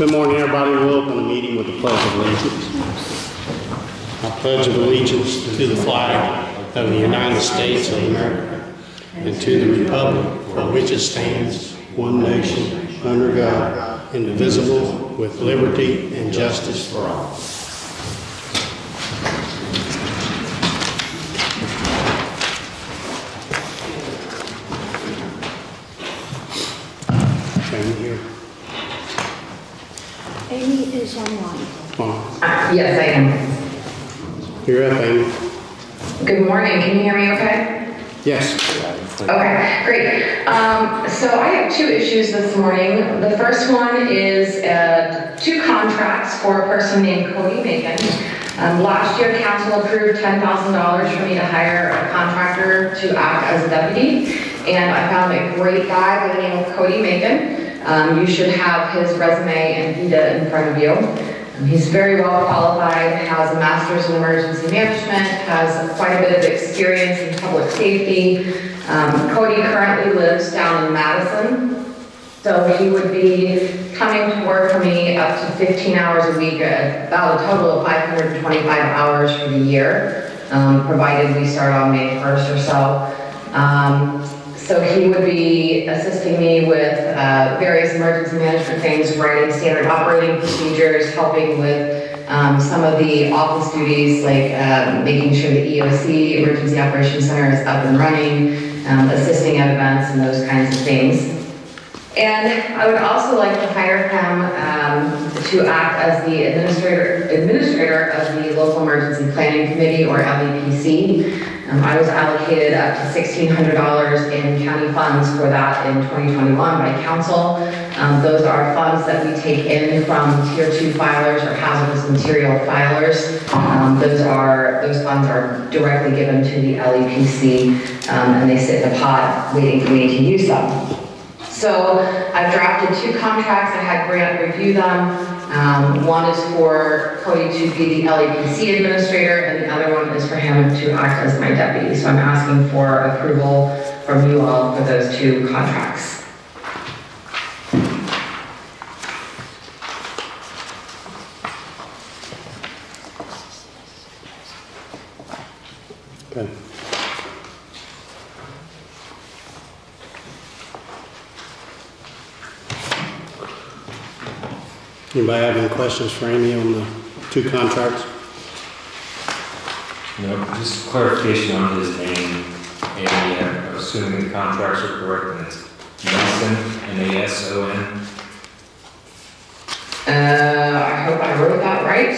Good morning, everybody. We'll open the meeting with the Pledge of Allegiance. I pledge of allegiance to the flag of the United States of America and to the republic for which it stands, one nation, under God, indivisible, with liberty and justice for all. Amy here. Amy is online. Come on. Yes, I am. You're up, Amy. Good morning. Can you hear me okay? Yes. Okay, great. Um, so I have two issues this morning. The first one is uh, two contracts for a person named Cody Macon. Um, last year, council approved $10,000 for me to hire a contractor to act as a deputy. And I found a great guy by the name of Cody Macon. Um, you should have his resume and vita in front of you. Um, He's very well qualified, has a master's in emergency management, has quite a bit of experience in public safety. Um, Cody currently lives down in Madison, so he would be coming to work for me up to 15 hours a week, about a total of 525 hours for the year, um, provided we start on May 1st or so. So he would be assisting me with uh, various emergency management things, writing standard operating procedures, helping with um, some of the office duties, like um, making sure the EOC, Emergency Operations Center, is up and running, um, assisting at events and those kinds of things. And I would also like to hire him um, to act as the administrator, administrator of the Local Emergency Planning Committee, or LEPC. Um, I was allocated up to $1,600 in county funds for that in 2021 by council. Um, Those are funds that we take in from tier two filers or hazardous material filers. Um, Those are, those funds are directly given to the LEPC, um, and they sit in a pot waiting for me to use them. So I've drafted two contracts, I had Grant review them. Um, One is for Cody to be the LEPC administrator, and the other one is for him to act as my deputy. So I'm asking for approval from you all for those two contracts. Okay. Anybody have any questions for Amy on the two contracts? No, just clarification on his name, and yeah, I'm assuming the contracts are correct, and it's Mason, M-A-S-O-N. Uh, I hope I wrote that right.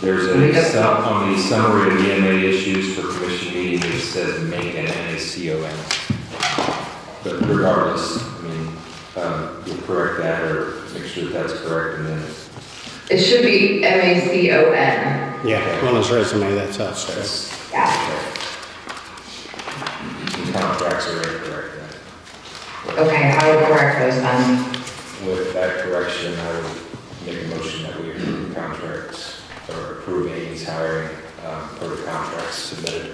There's a, sum- on the summary of EMA issues for commission meeting, it says Macon, M-A-C-O-N. But regardless, I mean, um, you'll correct that, or make sure that that's correct, and then It should be M-A-C-O-N. Yeah, on his resume, that's how it says. that's, Yeah. the contracts are incorrect. then. Okay, I will correct those then. With that correction, I would make a motion that we approve the contracts, or approve Amy's hiring, um, for the contracts submitted.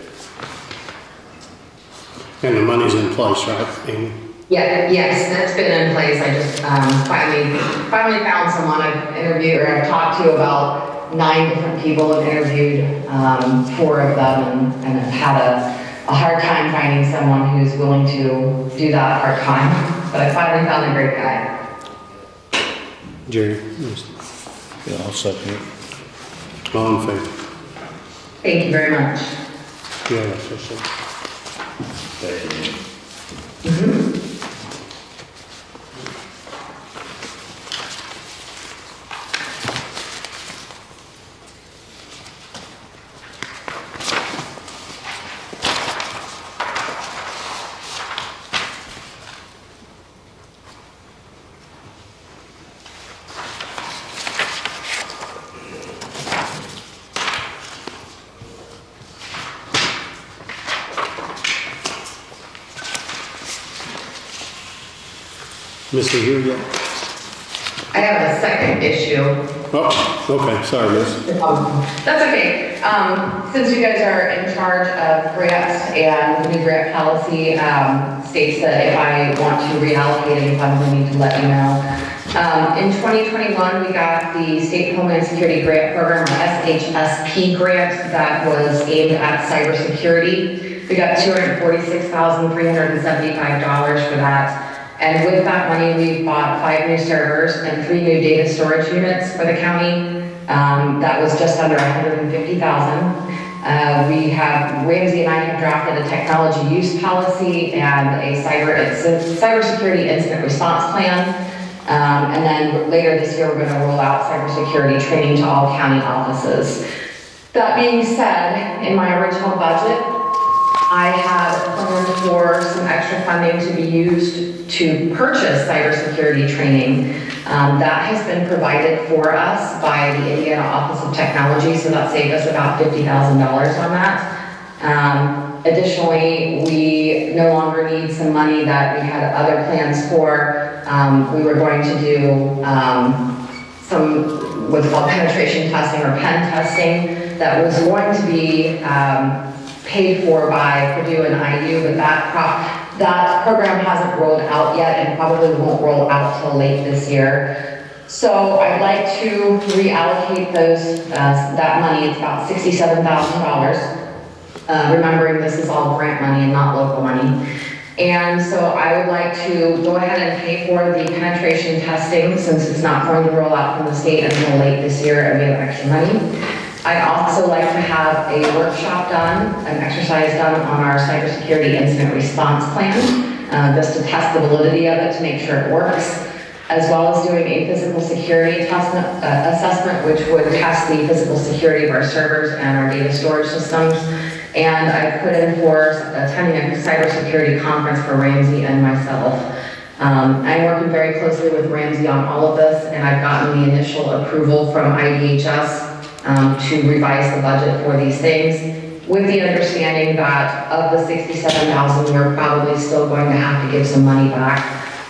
And the money's in place, right, Amy? Yeah, yes, that's been in place. I just um, finally, finally found someone I've interviewed, or I've talked to about nine different people and interviewed um, four of them and, and have had a, a hard time finding someone who's willing to do that part-time. But I finally found a great guy. Jerry? Yeah, I'll second it. All in favor? Thank you very much. Yeah, official. Thank you. Mr. yet? I have a second issue. Oh, okay, sorry, miss. Um, That's okay. Um, Since you guys are in charge of grants and the new grant policy um, states that if I want to reallocate any funds, I need to let you know. Um, In 2021, we got the State Homeland Security Grant Program, or SHSP grant, that was aimed at cybersecurity. We got $246,375 for that. And with that money, we bought five new servers and three new data storage units for the county. Um, That was just under 150,000. Uh, We have, Ramsey and I have drafted a technology use policy and a cyber, cybersecurity incident response plan. Um, And then later this year, we're going to roll out cybersecurity training to all county offices. That being said, in my original budget, I had planned for some extra funding to be used to purchase cybersecurity training. Um, That has been provided for us by the Indiana Office of Technology, so that saved us about $50,000 on that. Um, Additionally, we no longer need some money that we had other plans for. Um, We were going to do um, some, what's called penetration testing or pen testing that was going to be um, paid for by Purdue and IU, but that that program hasn't rolled out yet and probably won't roll out till late this year. So I'd like to reallocate those, uh, that money, it's about sixty-seven thousand dollars. Uh, remembering this is all grant money and not local money. And so I would like to go ahead and pay for the penetration testing since it's not going to roll out from the state until late this year and we have extra money. I'd also like to have a workshop done, an exercise done on our cybersecurity incident response plan, uh, just to test the validity of it to make sure it works, as well as doing a physical security assessment, uh, assessment, which would test the physical security of our servers and our data storage systems. And I put in for attending a cybersecurity conference for Ramsey and myself. Um, I'm working very closely with Ramsey on all of this, and I've gotten the initial approval from IDHS um, to revise the budget for these things, with the understanding that of the 67,000, we're probably still going to have to give some money back.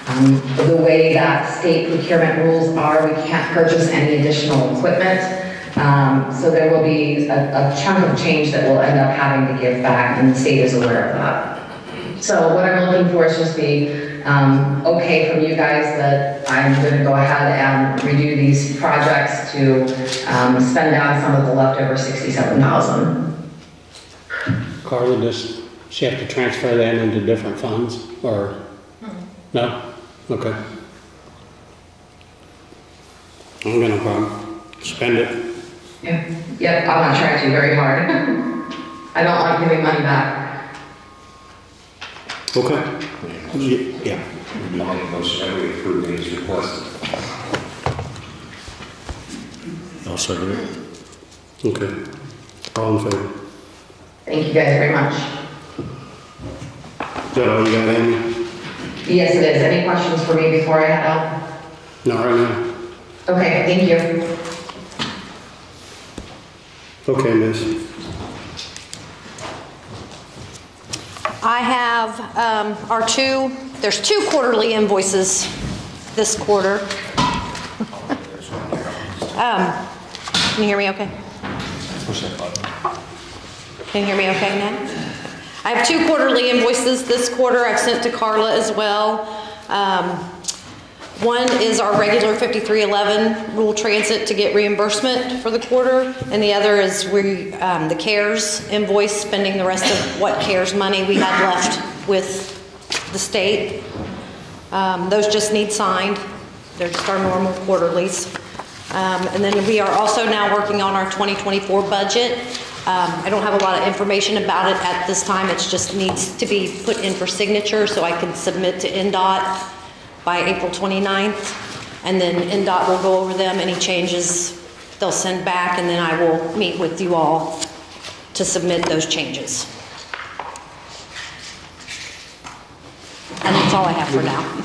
Um, The way that state procurement rules are, we can't purchase any additional equipment. Um, So there will be a a chunk of change that we'll end up having to give back, and the state is aware of that. So what I'm looking for is just the, um, okay from you guys that I'm gonna go ahead and redo these projects to, um, spend down some of the leftover sixty-seven thousand. Carla, does she have to transfer that into different funds, or? No? Okay. I'm gonna, um, spend it. Yep, I'm not trying to very hard. I don't like giving money back. Okay. Ye- Yeah. I'll make a motion that we approve these requests. I'll second it. Okay. All in favor? Thank you guys very much. Is that all you got, Amy? Yes, it is. Any questions for me before I head out? Not right now? Okay, thank you. Okay, miss. I have um, our two, there's two quarterly invoices this quarter. Um, Can you hear me okay? Can you hear me okay now? I have two quarterly invoices this quarter I've sent to Carla as well. Um, One is our regular 5311 rural transit to get reimbursement for the quarter, and the other is we, um, the CARES invoice, spending the rest of what CARES money we had left with the state. Um, Those just need signed. They're just our normal quarterlies. Um, And then we are also now working on our 2024 budget. Um, I don't have a lot of information about it at this time. It just needs to be put in for signature so I can submit to INDOT by April 29th. And then INDOT will go over them, any changes they'll send back, and then I will meet with you all to submit those changes. And that's all I have for now.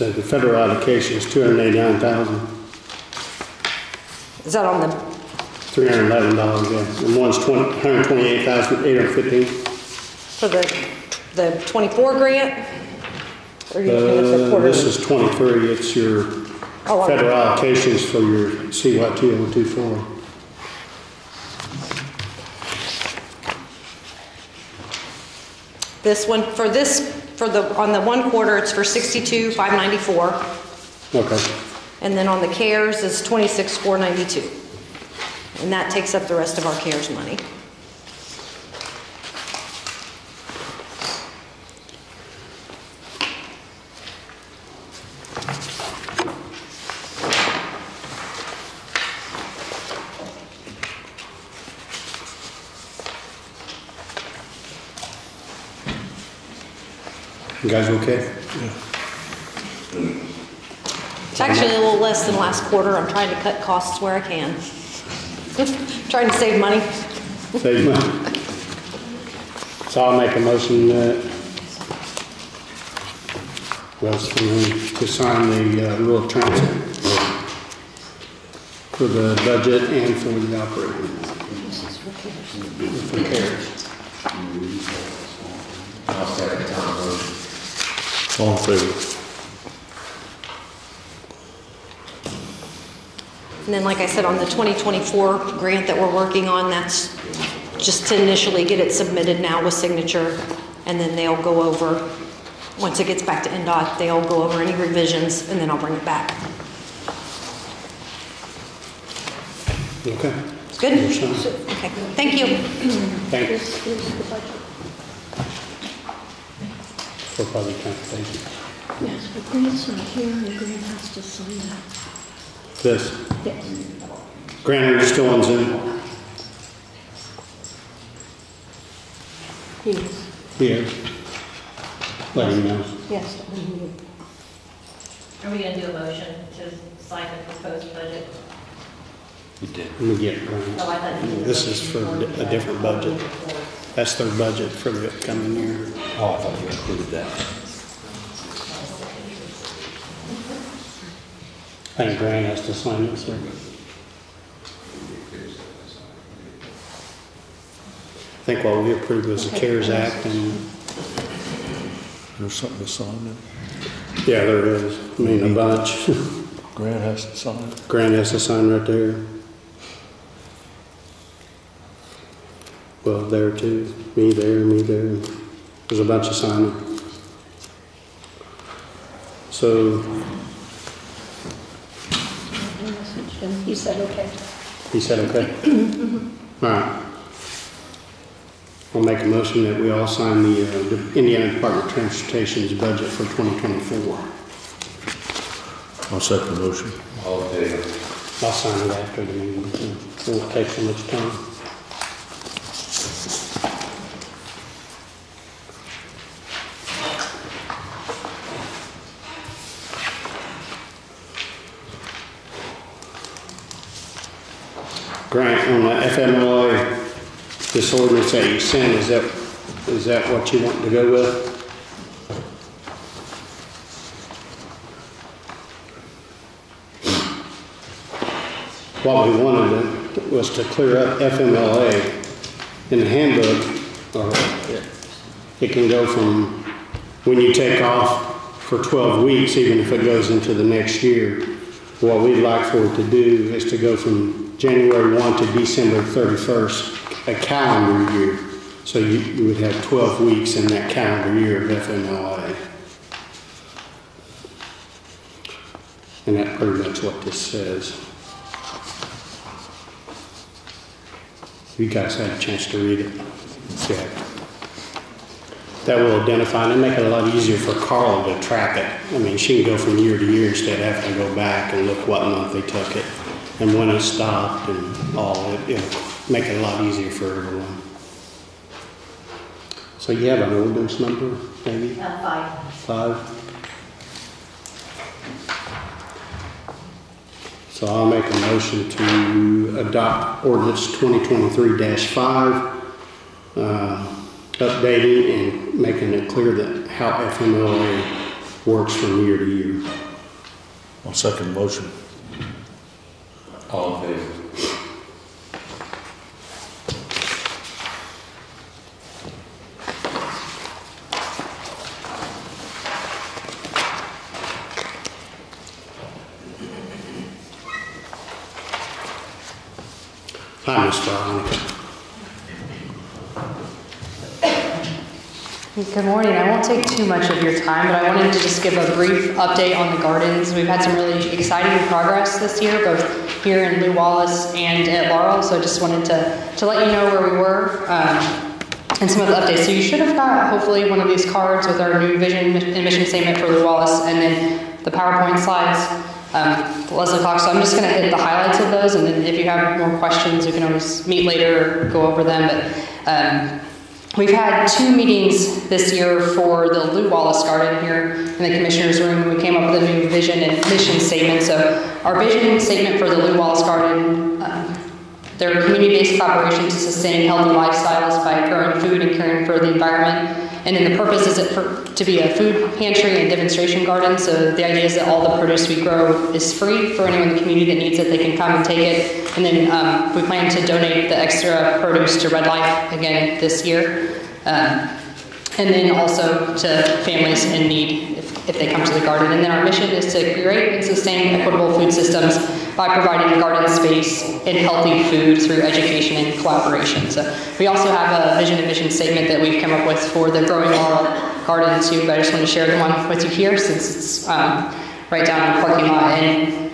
So the federal allocation is two hundred eighty-nine thousand, Is that on the, three hundred eleven dollars, yeah. And one's twenty, hundred twenty-eight thousand, eight hundred fifteen. for the, the 24 grant? Or you looking at the Uh, quarterly? This is 23, it's your Oh, I'm- federal allocations for your CYT 024. This one, for this, for the, on the one quarter, it's for sixty-two, five ninety-four. Okay, And then on the CARES is twenty-six, four ninety-two. And that takes up the rest of our CARES money. You guys okay? It's actually a little less than last quarter. I'm trying to cut costs where I can. Trying to save money. Save money. So I'll make a motion that, well, it's to sign the uh, rural transit for the budget and for the operating. For CARES. I'll second Tom's motion. All in favor? And then, like I said, on the 2024 grant that we're working on, that's just to initially get it submitted now with signature, and then they'll go over, once it gets back to INDOT, they'll go over any revisions, and then I'll bring it back. Okay, It's good? Your sign. Okay, thank you. thanks. For public transportation. Yes, but Grant's not here, and Grant has to sign that. This, Yes. Grant, are you still on Zoom? He is, Here. Let him know. yes. Are we gonna do a motion to sign the proposed budget? You did. Let me get Grant. Oh, I thought you did. This is for a different budget. That's their budget for the upcoming year. Oh, I thought you included that. I think Grant has to sign it, so. I think what we approved was the CARES Act and, There's something to sign there. yeah, there is, I mean, a bunch. Grant has to sign it. Grant has to sign right there. Well, there too, me there, me there. There's a bunch of signing. So I messaged him, he said, okay. He said, okay. All right. I'll make a motion that we all sign the uh, Indiana Department of Transportation's budget for 2024. I'll second the motion. All in favor? I'll sign it after the meeting, it won't take so much time. Grant, on the FMLA, this ordinance that you sent, is that, is that what you want to go with? What we wanted was to clear up FMLA in the handbook, or it can go from when you take off for 12 weeks, even if it goes into the next year. What we'd like for it to do is to go from January 1 to December 31st, a calendar year. So you, you would have 12 weeks in that calendar year of FMLA. And that's pretty much what this says. You guys had a chance to read it. Yeah. That will identify and make it a lot easier for Carla to track it. I mean, she can go from year to year instead of having to go back and look what month they took it and when it stopped and all. It- It'll make it a lot easier for everyone. So you have an ordinance number, maybe? Uh, five. Five? So I'll make a motion to adopt ordinance 2023-5, uh, updating and making it clear that how FMLA works from year to year. I'll second motion. All in favor? Hi, Mr. Good morning. I won't take too much of your time, but I wanted to just give a brief update on the gardens. We've had some really exciting progress this year, both here in Lew Wallace and at Laurel. So I just wanted to, to let you know where we were um, and some of the updates. So you should have got hopefully one of these cards with our new vision and mission statement for Lew Wallace and then the PowerPoint slides. Um, Leslie Cox. So I'm just going to hit the highlights of those, and then if you have more questions, you can always meet later or go over them. But um, We've had two meetings this year for the Lew Wallace Garden here in the Commissioner's Room. We came up with a new vision and mission statement. So, our vision statement for the Lew Wallace Garden, um, they're community-based collaboration to sustain healthy lifestyles by growing food and caring for the environment. And then the purpose is it for, to be a food pantry and demonstration garden. So the idea is that all the produce we grow is free for anyone in the community that needs it. They can come and take it. And then um, we plan to donate the extra produce to Red Life again this year. Um, and then also to families in need if, if they come to the garden. And then our mission is to create and sustain equitable food systems by providing garden space and healthy food through education and collaboration. So we also have a vision and mission statement that we've come up with for the Growing Laurel Garden too, but I just want to share the one with you here since it's um, right down in the parking lot. And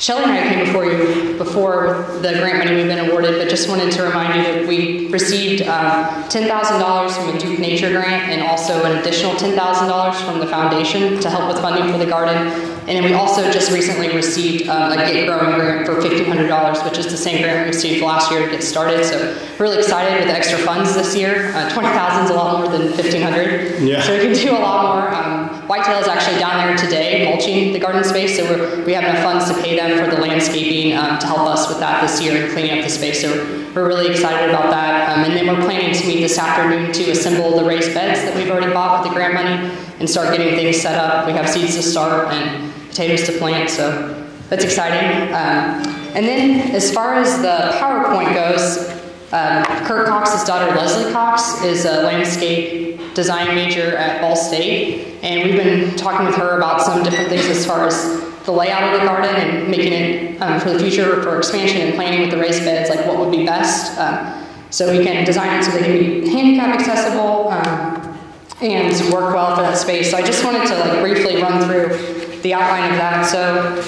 Shelley and I came before you before the grant money we've been awarded, but just wanted to remind you that we received um, $10,000 from a Duke Nature grant and also an additional $10,000 from the foundation to help with funding for the garden. And then we also just recently received um, a Get Growing grant for $1,500, which is the same grant we received last year to get started. So really excited with the extra funds this year. Uh, 20000 is a lot more than 1500 Yeah. So we can do a lot more. Um, Whitetail is actually down there today mulching the garden space, so we're, we have enough funds to pay them for the landscaping um, to help us with that this year and cleaning up the space. So we're, we're really excited about that. Um, and then we're planning to meet this afternoon to assemble the raised beds that we've already bought with the grant money and start getting things set up. We have seeds to start and potatoes to plant, so that's exciting. Um, and then as far as the PowerPoint goes, um, Kurt Cox's daughter Leslie Cox is a landscape design major at Ball State, and we've been talking with her about some different things as far as the layout of the garden and making it um, for the future for expansion and planning with the raised beds, like what would be best. Um, so we can design it so they can be handicap accessible um, and work well for that space. So I just wanted to like briefly run through the outline of that. So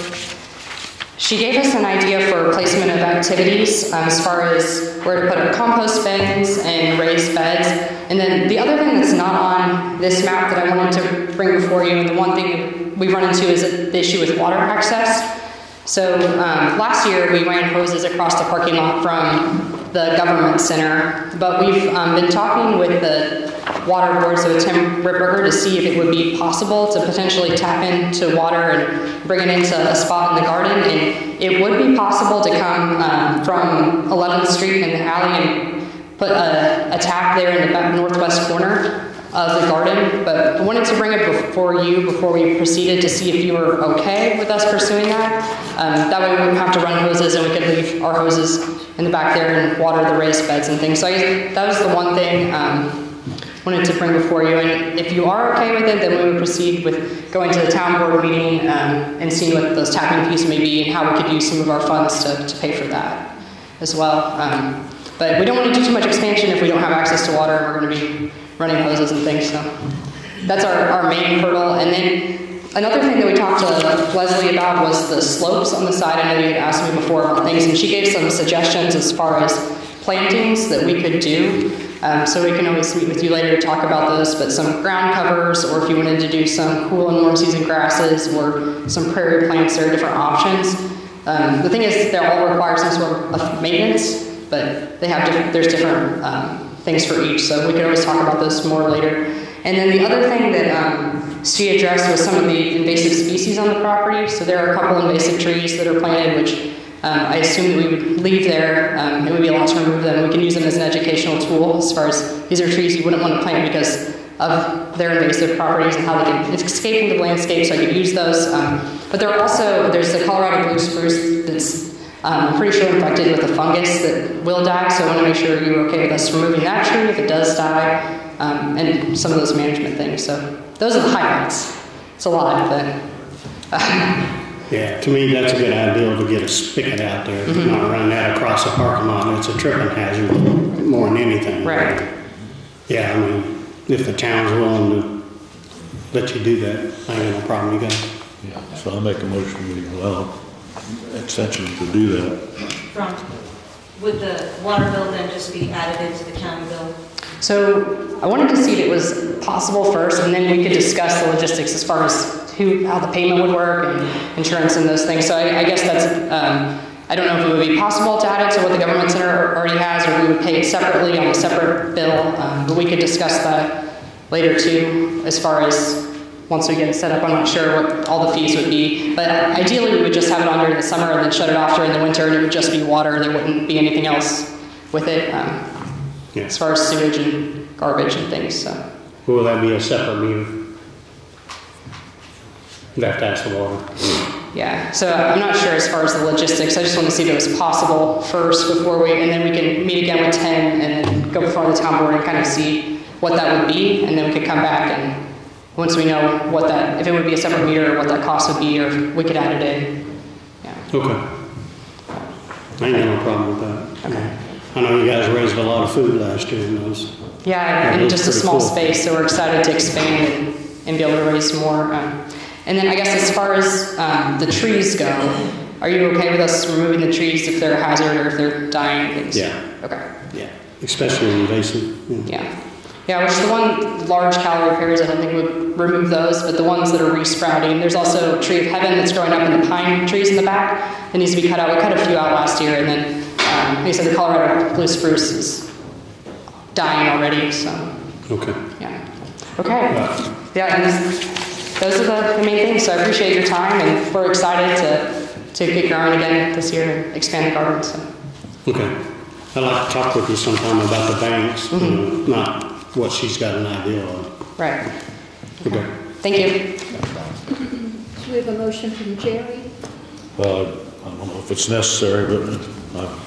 she gave us an idea for placement of activities um, as far as where to put our compost bins and raised beds. And then the other thing that's not on this map that I wanted to bring before you, and the one thing we run into is the issue with water access. So um, last year we ran hoses across the parking lot from the government center, but we've um, been talking with the water board, so Tim Ripberger, to see if it would be possible to potentially tap into water and bring it into a spot in the garden. And it would be possible to come um, from 11th Street in the alley and put a, a tap there in the northwest corner of the garden. But I wanted to bring it before you before we proceeded to see if you were okay with us pursuing that. Um, that way we wouldn't have to run hoses and we could leave our hoses in the back there and water the raised beds and things. So I, that was the one thing. Um, wanted to bring before you. And if you are okay with it, then we would proceed with going to the town board meeting um, and seeing what those tapping fees may be and how we could use some of our funds to, to pay for that as well. Um, but we don't want to do too much expansion if we don't have access to water and we're going to be running hoses and things. So that's our, our main hurdle. And then another thing that we talked to Leslie about was the slopes on the side. I know you had asked me before about things, and she gave some suggestions as far as plantings that we could do. Um, so we can always meet with you later to talk about this, but some ground covers, or if you wanted to do some cool and warm season grasses, or some prairie plants, there are different options. Um, the thing is, they all require some sort of maintenance, but they have different, there's different um, things for each, so we can always talk about this more later. And then the other thing that um, she addressed was some of the invasive species on the property. So there are a couple invasive trees that are planted, which um, I assume that we would leave there. Um, it would be a allowed to remove them. We can use them as an educational tool as far as these are trees you wouldn't want to plant because of their invasive properties and how they can escape into the landscape, so I could use those. Um, but there are also, there's the Colorado blue spruce that's um, pretty sure infected with a fungus that will die, so I want to make sure you're okay with us removing that tree if it does die, um, and some of those management things. So those are the highlights. It's a lot, but. Yeah, to me, that's a good idea to get a spigot out there, mm-hmm. not run that across the parking lot. It's a tripping hazard more than anything. Right. Yeah, I mean, if the town's willing to let you do that, I ain't got no problem, you guys. Yeah, so I'll make a motion we allow extension to do that. From, would the water bill then just be added into the county bill? So I wanted to see if it was possible first, and then we could discuss the logistics as far as who, how the payment would work and insurance and those things. So I, I guess that's, um, I don't know if it would be possible to add it to what the government center already has, or we would pay it separately on a separate bill. Um, but we could discuss that later too, as far as once we get it set up. I'm not sure what all the fees would be, but ideally we would just have it on during the summer and then shut it off during the winter, and it would just be water. There wouldn't be anything else with it. Um, as far as sewage and garbage and things, so. Will that be a separate meter? You'd have to ask the water. Yeah, so I'm not sure as far as the logistics, I just want to see if it was possible first before we, and then we can meet again with Tim and then go before the town board and kind of see what that would be, and then we could come back and, once we know what that, if it would be a separate meter, or what that cost would be, or we could add it in. Yeah. Okay. I ain't got no problem with that. I know you guys raised a lot of food last year in those. Yeah, and just a small cool. space, so we're excited to expand and, and be able to raise more. um, And then I guess as far as um, the trees go, are you okay with us removing the trees if they're a hazard or if they're dying things? Yeah. Okay, Yeah. Especially invasive. yeah. yeah. Yeah, which the one large Callery pears, I don't think would remove those, but the ones that are resprouting, there's also a tree of heaven that's growing up in the pine trees in the back that needs to be cut out. We cut a few out last year, and then, um, like I said, the Colorado blue spruce is dying already, so. Okay. Yeah. Okay. Yeah, and those are the, the main things. So I appreciate your time, and we're excited to to get going again this year and expand the garden. So Okay. I'd like to talk with you sometime about the banks, you know, not what she's got an idea of. right. Okay. Thank you. So we have a motion from Jerry. Well, I don't know if it's necessary, but I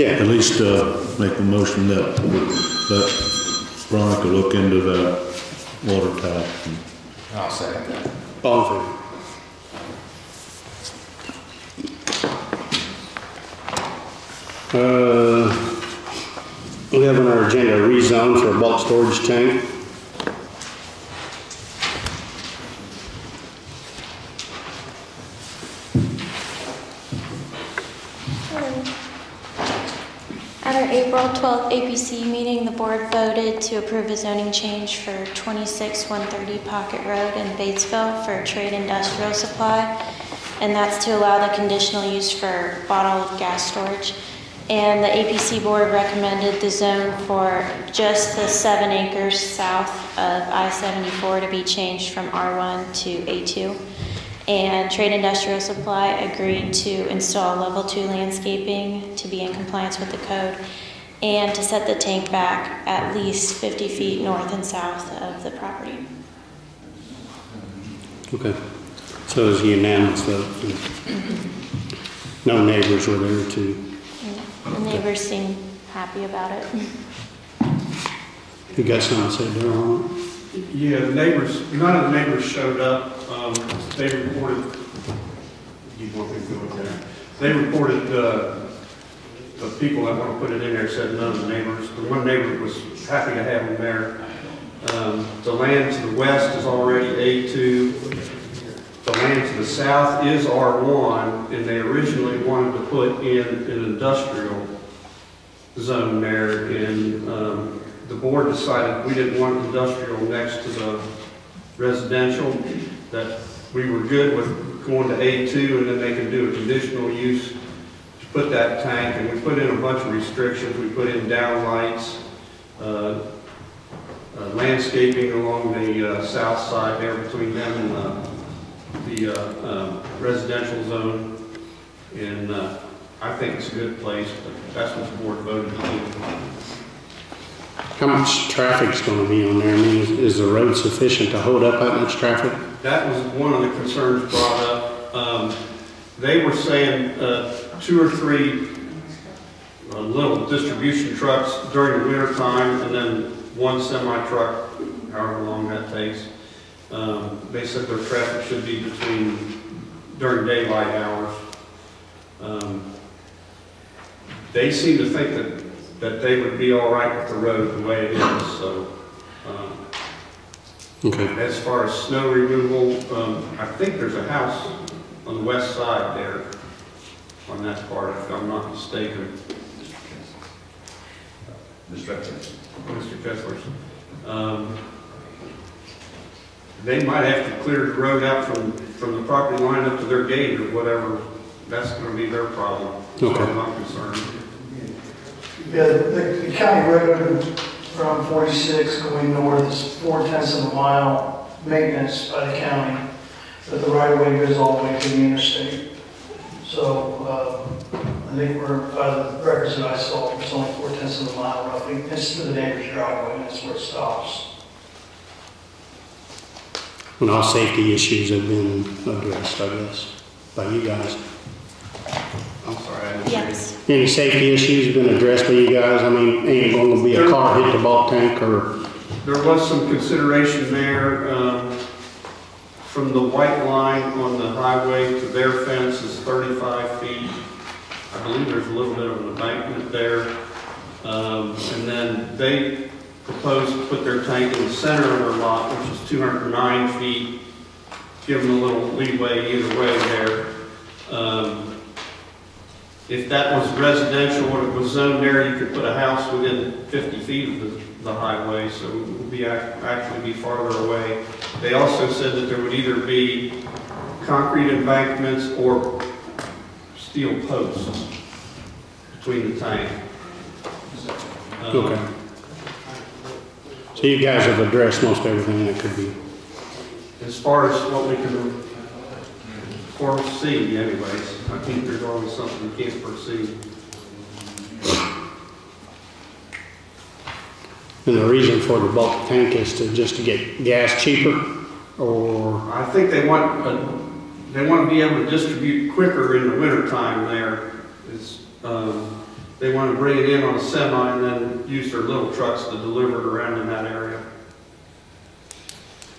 Yeah. at least uh, make a motion that, that Veronica look into that water tap. I'll second that. All in favor? Uh, we have on our agenda a rezone for a bulk storage tank. At our April 12th APC meeting, the board voted to approve a zoning change for 26130 Pocket Road in Batesville for trade industrial supply, and that's to allow the conditional use for bottled gas storage. And the APC board recommended the zone for just the seven acres south of I-74 to be changed from R1 to A2. And Trade Industrial Supply agreed to install level two landscaping to be in compliance with the code and to set the tank back at least 50 feet north and south of the property. Okay. So it was unanimous vote. No neighbors were there to, The neighbors seem happy about it. you got something to say on Yeah, the neighbors, none of the neighbors showed up. Um, They reported, you want me to go that? They reported, uh, the people that want to put it in there said none of the neighbors. The one neighbor was happy to have them there. Um, The land to the west is already A2. The land to the south is R1, and they originally wanted to put in an industrial zone there, and um, the board decided we didn't want industrial next to the residential, that we were good with going to A2, and then they can do a conditional use to put that tank, and we put in a bunch of restrictions, we put in downlights, uh, uh, landscaping along the uh, south side there between them and uh, the uh, um, residential zone, and uh, I think it's a good place, but that's what the board voted to do. How much traffic's gonna be on there? I mean, is- is the road sufficient to hold up that much traffic? That was one of the concerns brought up. Um, They were saying uh, two or three uh, little distribution trucks during the winter time, and then one semi-truck, however long that takes. Um, They said their traffic should be between during daylight hours. Um, They seem to think that, that they would be all right with the road the way it is, so. um, Okay. As far as snow removal, um, I think there's a house on the west side there, on that part, if I'm not mistaken. Mr. Kessler's. Um, They might have to clear the road out from, from the property line up to their gate or whatever. That's gonna be their problem, as far as I'm not concerned. Yeah, the, the county road from 46 going north is four tenths of a mile maintenance by the county, but the right of way goes all the way to the interstate. So, uh, I think we're, by the records that I saw, it's only four tenths of a mile roughly. It's to the neighbor's driveway, and that's where it stops. And all safety issues have been addressed, I guess, by you guys. I'm sorry, I didn't hear. Yes. Any safety issues been addressed by you guys? I mean, ain't gonna be a car hit the bulk tank or, There was some consideration there, um, from the white line on the highway to their fence is 35 feet. I believe there's a little bit of an embankment there. Um, And then they proposed to put their tank in the center of their lot, which is 209 feet, give them a little leeway either way there. Um, If that was residential, when it was zoned there, you could put a house within 50 feet of the, the highway, so it would be, actually be farther away. They also said that there would either be concrete embankments or steel posts between the tank. Um, okay. So you guys have addressed most everything that could be. As far as what we can foresee anyways, I think there's always something you can't foresee. And the reason for the bulk tank is to, just to get gas cheaper or, I think they want, uh, they want to be able to distribute quicker in the wintertime there. Is, um, they want to bring it in on a semi and then use their little trucks to deliver it around in that area.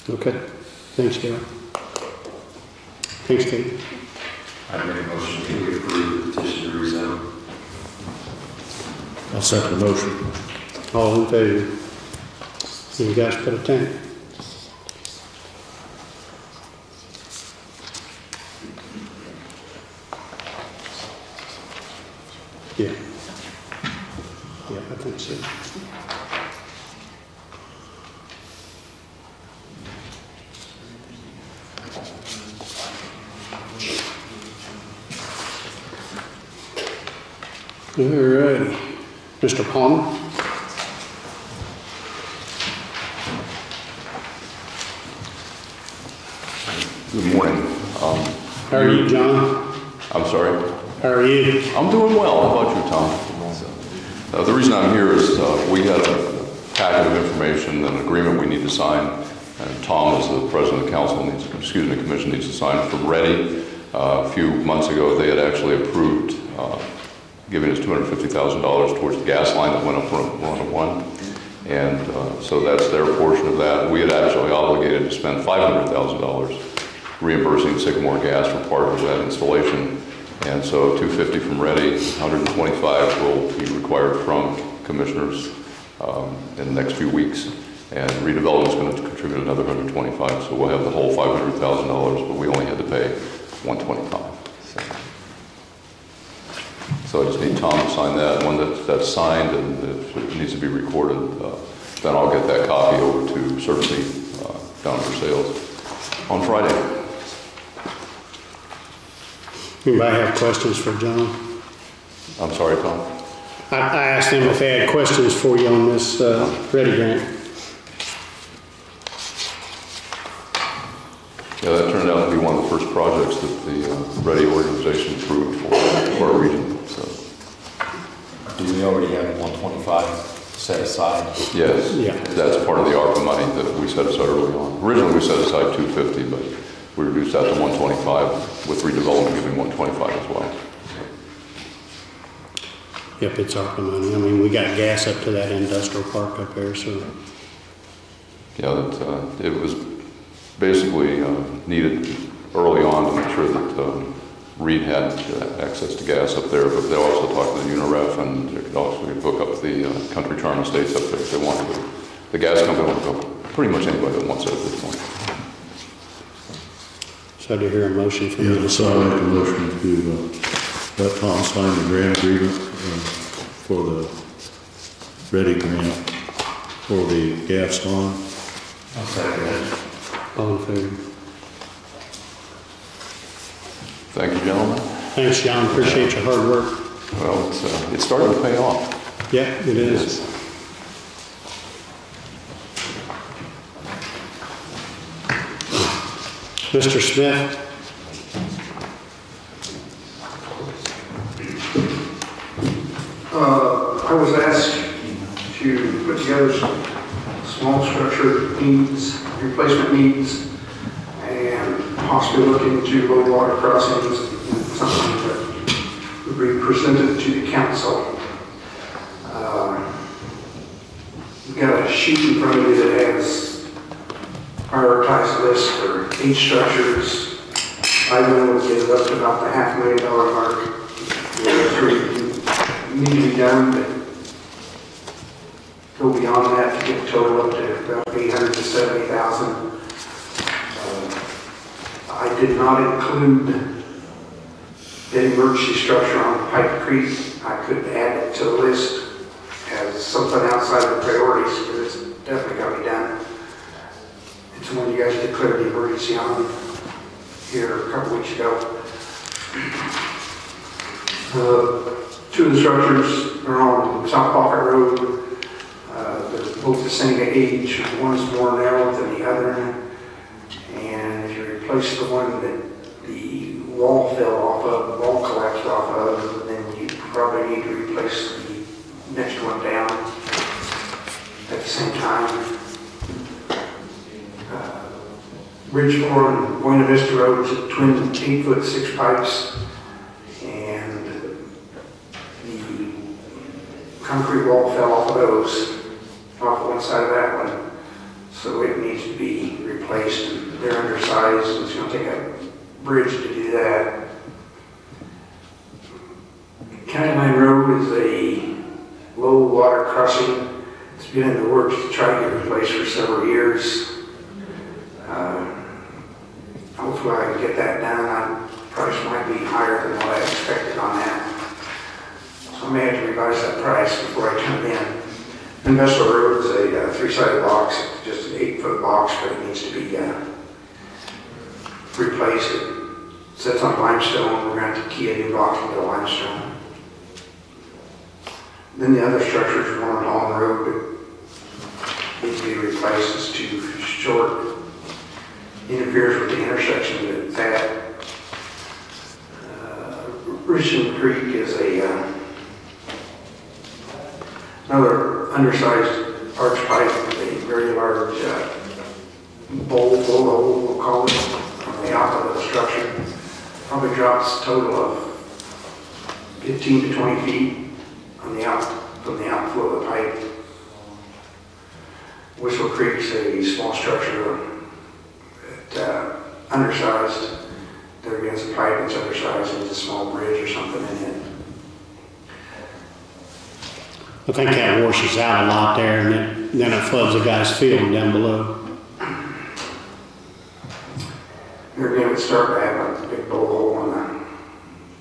okay. Thanks, Gary. Thanks, Kate. I make a motion to approve the petition to rezone. I'll second the motion. All in favor? You guys put a tank? 150 from READI, 125 will be required from commissioners um, in the next few weeks. And redevelopment is going to contribute another 125, so we'll have the whole $500,000, but we only had to pay 125. So I just need Tom to sign that. When that, that's signed and if it needs to be recorded, uh, then I'll get that copy over to Certainty uh, down for sales on Friday. Anybody have questions for John? I'm sorry, Tom? I, I asked them if they had questions for you on this, uh, READI Grant. Yeah, that turned out to be one of the first projects that the uh, READI organization approved for, for our region, so, Do we already have 125 set aside? yes. Yeah. That's part of the ARPA money that we set aside early on. Originally, we set aside 250, but we reduced that to 125, with redevelopment giving 125 as well. Yep, it's ARPA money. I mean, we got gas up to that industrial park up there, so, Yeah, that, uh, it was basically uh, needed early on to make sure that um, Reed had uh, access to gas up there, but they also talked to the UNRF and they could also hook up the uh, Country Charm Estates up there if they wanted to. The gas company will hook up pretty much anybody that wants it at this point. So to hear a motion from Yeah, you. so I make a motion to, uh, let Tom sign the grant agreement, uh, for the READI grant for the gas line. I'll second that. All in favor? Thank you, gentlemen. Thanks, John, appreciate your hard work. Well, it's, uh, it's starting to pay off. Yeah, it is. Mr. Smith? Uh, I was asked to put together some small structure needs, replacement needs, and possibly look into low water crossings, something that would be presented to the council. Uh, We've got a sheet in front of each structures. I know it is up to about the half million dollar mark. Pretty need to be done, but go beyond that to get total up to about eight hundred and seventy thousand. Uh, I did not include the emergency structure on Pipe Creek. I could add it to the list as something outside the priorities, because it's definitely gotta be done. It's one you guys declared the emergency on here a couple weeks ago. Uh, Two of the structures are on South Pocket Road. Uh, They're both the same age. One's more narrow than the other. And if you replace the one that the wall fell off of, the wall collapsed off of, then you probably need to replace the next one down at the same time. Ridge Floor on Buena Vista Road, twin eight-foot six pipes. And the concrete wall fell off of those, off one side of that one. So it needs to be replaced. They're undersized, it's gonna take a bridge to do that. County Line Road is a low water crossing. It's been in the works to try to get replaced for several years. Uh, Hopefully I can get that done. I, price might be higher than what I expected on that. So I may have to revise that price before I turn it in. Bessler Road is a uh, three-sided box, just an eight-foot box, but it needs to be uh, replaced. It sits on limestone, we're going to key a new box into limestone. Then the other structures, one on Holland Road, that needs to be replaced, it's too short, interferes with the intersection that it's. Uh, Creek is a, uh, another undersized arch pipe with a very large uh, bowl, bowl hole, we'll call it, on the outlet of the structure. Probably drops a total of 15 to 20 feet on the out, from the outflow of the pipe. Whistle Creek's a small structure that, uh, undersized, there against the pipe, it's undersized, it's a small bridge or something in it. I think that washes out a lot there and then, then it floods the guy's field down below. Again, it would start to have a big bowl hole on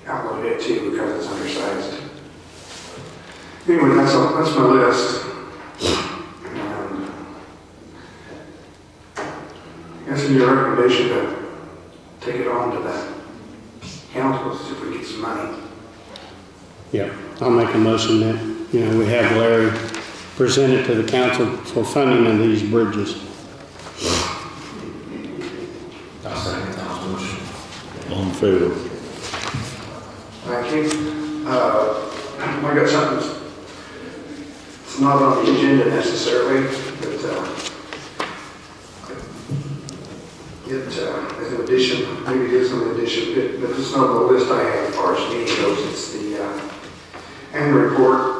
the outlet of it too, because it's undersized. Anyway, that's, all- that's my list. I guess in your recommendation to take it on to the council, see if we get some money. Yeah, I'll make a motion that, you know, we have Larry present it to the council for funding of these bridges. I'll second Tom's motion. All in favor? Thank you. Uh, I got something, it's not on the agenda necessarily, but, uh, it, uh, an addition, maybe it is an addition, but but it's not on the list I have as far as meeting goes. It's the, uh, annual report,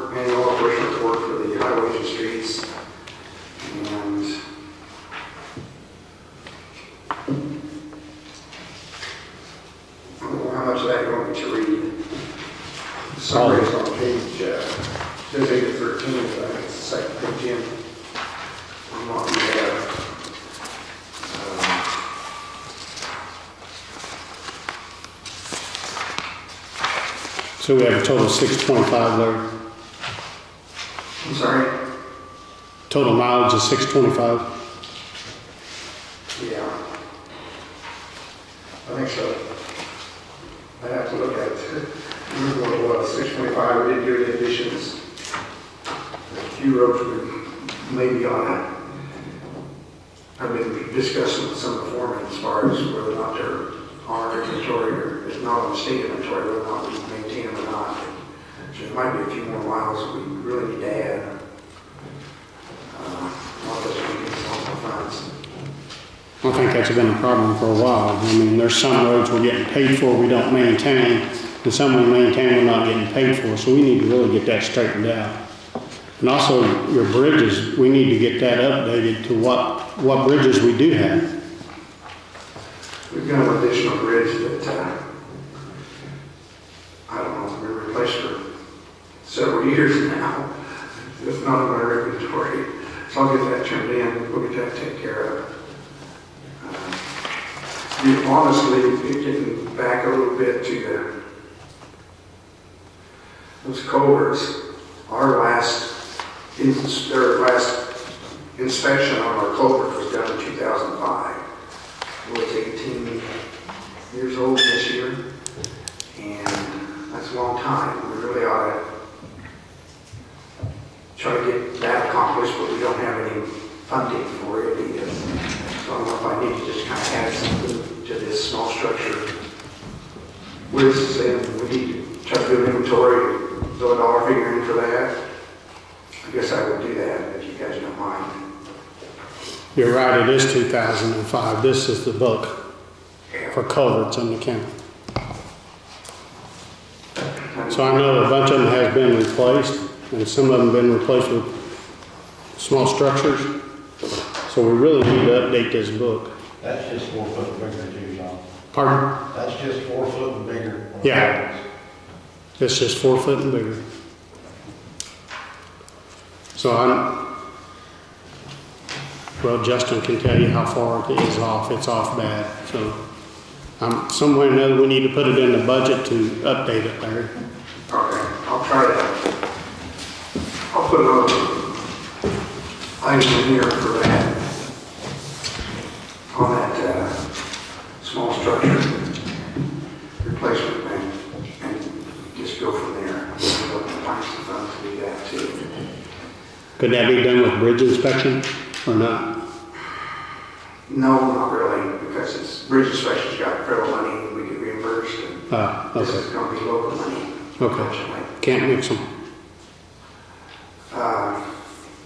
So we have a total of 625, there. I'm sorry? Total mileage is 625. That's been a problem for a while. I mean, there's some roads we're getting paid for, we don't maintain, and some we maintain, we're not getting paid for, so we need to really get that straightened out. And also, your bridges, we need to get that updated to what, what bridges we do have. We've got an additional bridge that, uh, I don't know, we replaced for several years now. It's not on our inventory, so I'll get that turned in, we'll get that taken care of. Uh, you- Honestly, getting back a little bit to the, those culverts, our last, ins- their last inspection on our culvert was done in 2005 was 18 years old this year, and that's a long time. We really ought to try to get that accomplished, but we don't have any funding for it either. So I don't know if I need to just kind of add something to this small structure. We're saying we need to try to do an inventory, throw a dollar figure in for that. I guess I would do that if you guys don't mind. You're right, it is two thousand and five. This is the book for culverts in the county. So I know a bunch of them has been replaced, and some of them been replaced with small structures. So we really need to update this book. That's just four foot bigger too, John. Pardon? That's just four foot and bigger. Yeah. It's just four foot and bigger. So I'm, well, Justin can tell you how far it is off. It's off bad, so. Um, somewhere or another, we need to put it in the budget to update it there. Okay, I'll try that. I'll put a item in here for that. On that, uh, small structure replacement thing, and just go from there. We'll Find some funds to do that too. Could that be done with bridge inspection or not? No, not really, because it's, bridge inspection's got federal money, we get reimbursed, and Ah, this is okay, gonna be local money, okay. unfortunately. Can't mix them. Uh,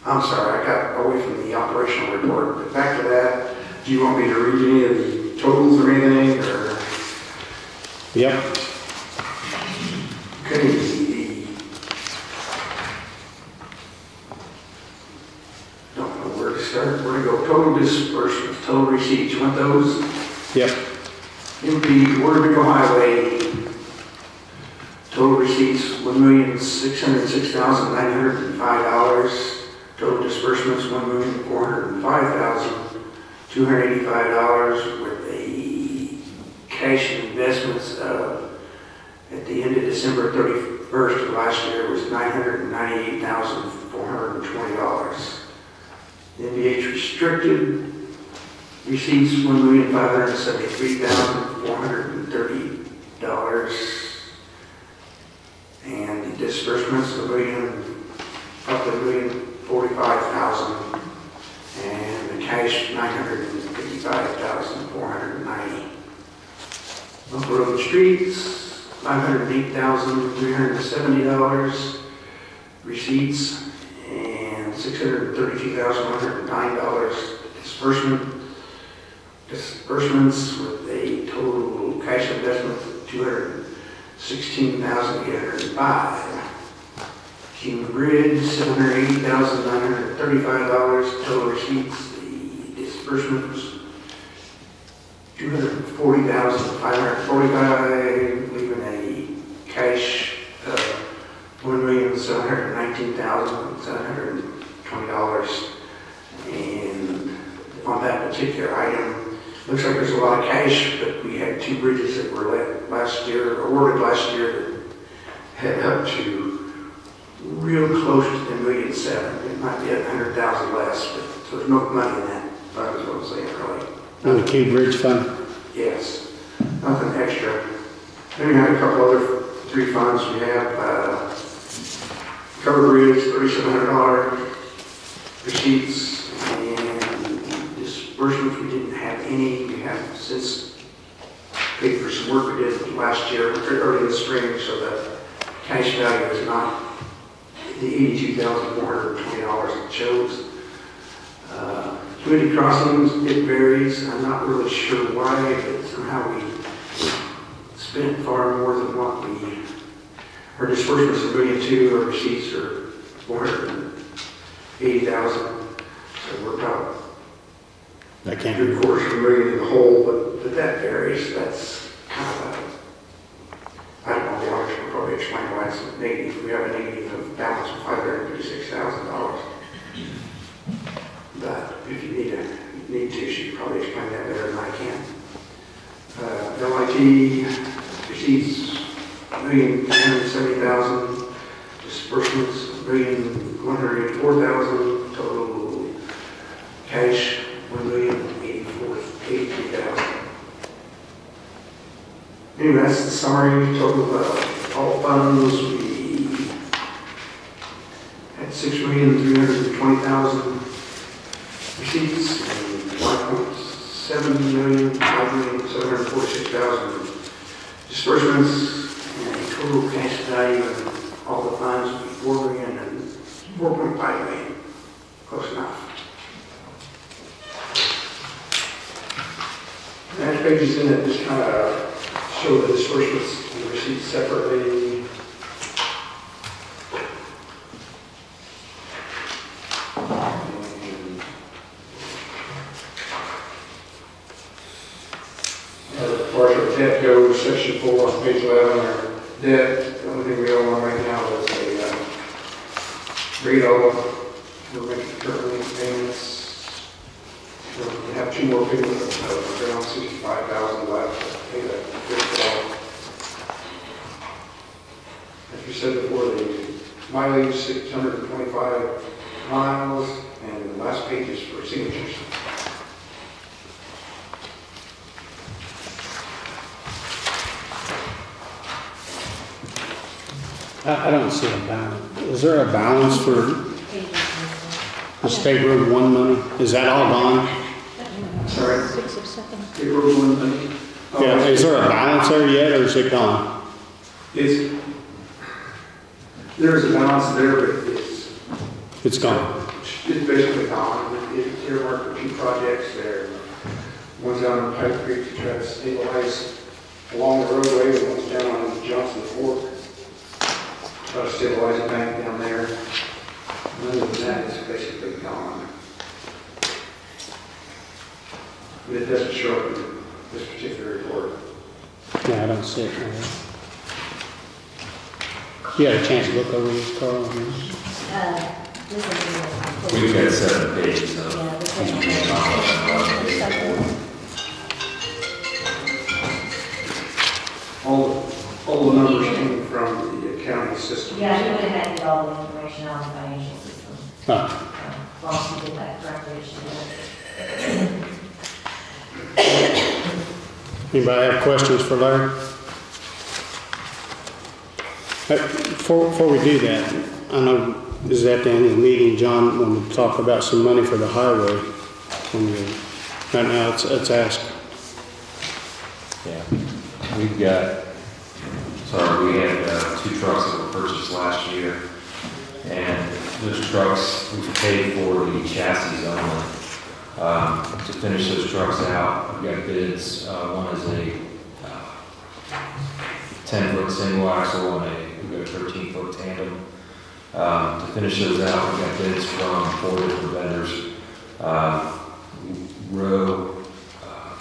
I'm sorry, I got away from the operational report, but back to that, do you want me to read any of the totals or anything, or Yep, could it be the, don't know where to start, where to go, total disbursements, total receipts, you want those? yep. Would be Motor Vehicle Highway, total receipts, one million, six hundred six thousand, nine hundred and five dollars. Total disbursements, one million, four hundred and five thousand, two hundred eighty-five dollars with a cash investments of, at the end of December thirty-first of last year was nine hundred and ninety-eight thousand, four hundred and twenty dollars. Hundred and thirty dollars. And the disbursements, a million, a million, forty-five thousand. And the cash, nine hundred and fifty-five thousand, four hundred and ninety. Local road streets, five hundred and eight thousand, three hundred and seventy dollars. Receipts, disbursement, disbursements with a total cash investment of 216805 Human Bridge, $780,935. Total receipts, the disbursements, 240545 leaving a cash of $1,719,720. And was item. Looks like there's a lot of cash, but we had two bridges that were let last year, awarded last year that had up to real close to the million seven. It might be a hundred thousand less, but so there's no money in that, that was what I'm saying, really. On the Key Bridge Fund? Yes, nothing extra. Then we had a couple other three funds. We have, uh, covered bridge, thirty-seven hundred dollar receipts, and disbursements, we didn't have any. We have since paid for some work we did last year, early in the spring, so the cash value is not the eighty-two thousand four hundred and twenty dollars it shows. Uh, Community crossings, it varies. I'm not really sure why, but somehow we spent far more than what we, our disbursements are million two, our receipts are four hundred and eighty thousand. So we're about That can't quarters of a million in the hole, but, but that varies. That's kind of a, I don't know, the auditor will probably explain why it's negative. We have a negative of balance of five hundred and fifty-six thousand dollars. But if you need a, need to, she probably explain that better than I can. Uh, LIT a seventy thousand, disbursements, a million, one hundred eighty-four thousand, total cash, one million, eighty-four, eighty-three thousand. Anyway, that's the summary, We talked about all funds, we had six million, three hundred twenty thousand receipts, and one point seven million, five million, seven hundred forty-six thousand disbursements, and total cash value of all the funds would be four million and four point five million, close enough. Next pages in it just kind of show the disbursements and the receipts separately. As far as debt goes, section four page 11, our debt, the only thing we owe on right now is a uh, read We're making currently payments. We have two more payments of around 65,000 left to pay that fifth off. As we said before, the mileage, 625 miles, and the last page is for signatures. I, I don't see a balance. Is there a balance for the State Road One money? Is that all gone? Sorry, Six or seven. the road one thing. Yeah, is there a balance there yet, or is it gone? It's, there is a balance there, but it's, It's gone. it's basically gone. It's earmarked for two projects there. One's down on Pipe Creek to try to stabilize along the roadway, and one's down on Johnson Fork. Try to stabilize the bank down there. And Other than that, it's basically gone. But it doesn't show up in this particular report. Yeah, I don't see it. no. You had a chance to look over this, Carl? I Uh, this is- We've got seven pages of. Yeah, this is- All, all the numbers came from the accounting system. Yeah, he would have had all the information on the financial Anybody have questions for Larry? Before, before we do that, I know this is at the end of the meeting, John, when we talk about some money for the highway. Right now, it's, it's asked, Yeah, we've got, sorry, we had uh, two trucks that were purchased last year. And those trucks, we paid for the chassis only. Um, To finish those trucks out, we've got bids. Uh, One is a ten-foot single axle and a, we've got a thirteen-foot tandem. Um, To finish those out, we've got bids from four different vendors. Um, Rowe uh,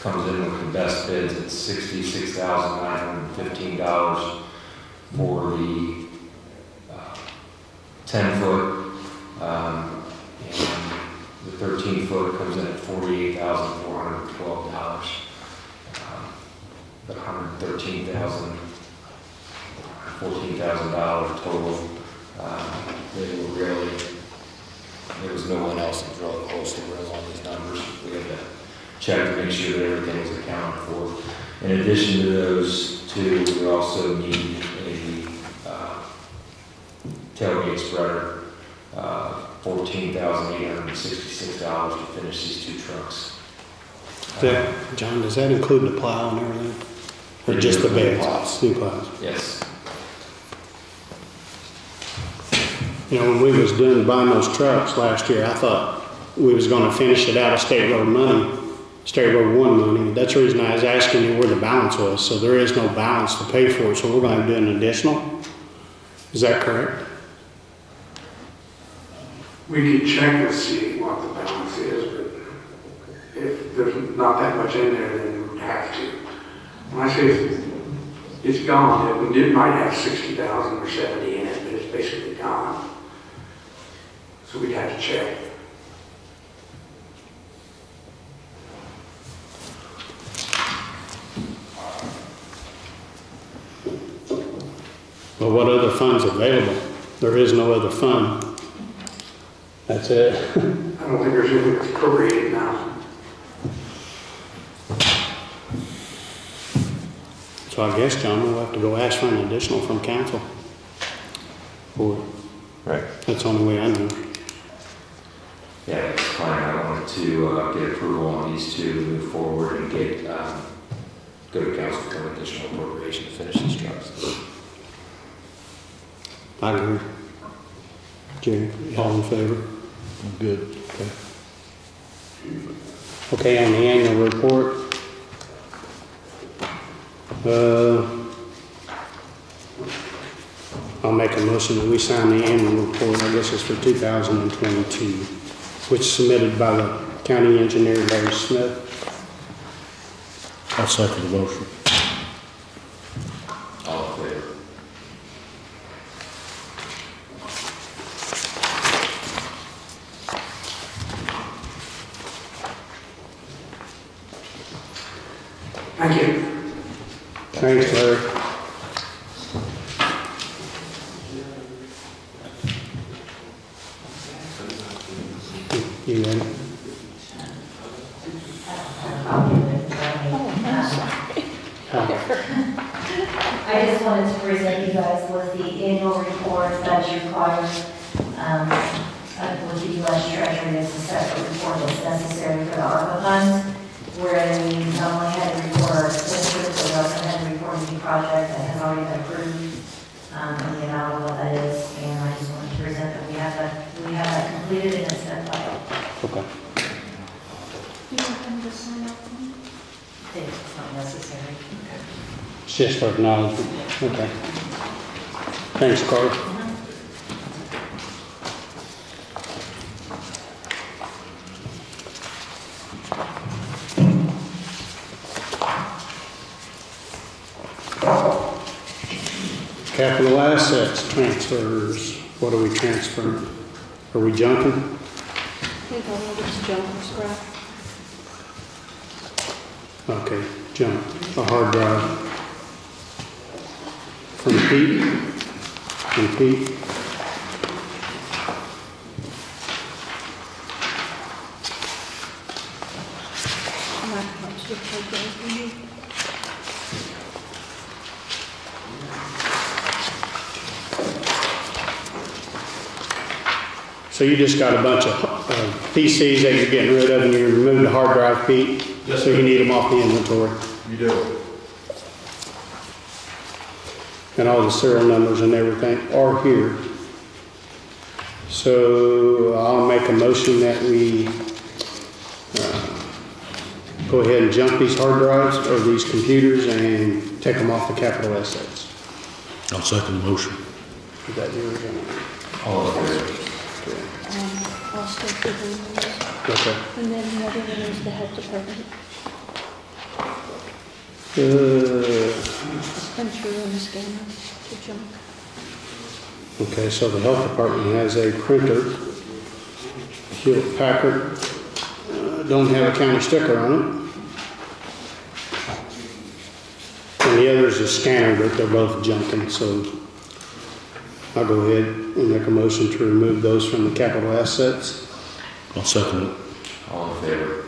comes in with the best bids at sixty-six thousand nine hundred and fifteen dollars for the uh, ten foot, um, and the 13 foot comes in at forty-eight thousand four hundred and twelve dollars. But hundred and thirteen thousand, fourteen thousand dollars total. Um, They were really, there was no one else that was really close to real on these numbers. We had to check to make sure that everything was accounted for. In addition to those two, we also need tailgate spreader, uh, fourteen thousand eight hundred and sixty-six dollars to finish these two trucks. That, John, does that include the plow and everything? Or just the beds? New plows. Yes. You know, when we was doing, buying those trucks last year, I thought we was gonna finish it out of state road money, state road one money. That's the reason I was asking you where the balance was. So there is no balance to pay for it, so we're gonna do an additional? Is that correct? We could check and see what the balance is, but if there's not that much in there, then we would have to. When I say it's- gone, it, it might have sixty thousand or seventy in it, but it's basically gone. So we'd have to check. Well, what other funds available? There is no other fund. That's it. I don't think there's anything that's appropriated now. So I guess, John, we'll have to go ask for an additional from council. Or, Right. that's the only way I know. Yeah, it's fine. I wanted to uh, get approval on these two, move forward and get, um, go to council for an additional appropriation to finish these jobs. I agree. Jerry, all in favor? Good. Okay. Okay, on the annual report. Uh, I'll make a motion that we sign the annual report, I guess it's for 2022, which is submitted by the county engineer Larry Smith. I'll second the motion. All in favor? Thank you. Thanks, Larry. You ready? I just wanted to present you guys with the annual report that's required um, with the U.S. Treasury as a separate report that's necessary for the ARPA funds, wherein we not only had to report our expenditures, but we also had to report a new project that has already been approved, um, and the amount of what that is, and I just wanted to present that we have that, we have that completed and it's been filed. Okay. You want them to sign up for me? It's not necessary. It's just for acknowledgement. Okay. Thanks, Carl. Capital assets transfers. What are we transferring? Are we jumping? I think all of it's junk or scrap. Okay, jump. A hard drive. From Pete? From Pete? Laptops, which I gave you. So you just got a bunch of uh, PCs that you're getting rid of and you removed the hard drive, Pete? Yes, So you need them off the inventory? You do. And all the serial numbers and everything are here. So I'll make a motion that we uh, go ahead and jump these hard drives or these computers and take them off the capital assets. I'll second the motion. Is that yours or not? All in favor? Um, I'll stick Okay. And then the other one is the health department. Uh, Been through and scanned to junk. Okay, so the health department has a printer, Hewlett Packard, that don't have a county sticker on it. And the other is a scanner, but they're both junking, so I'll go ahead and make a motion to remove those from the capital assets. I'll second it. All in favor?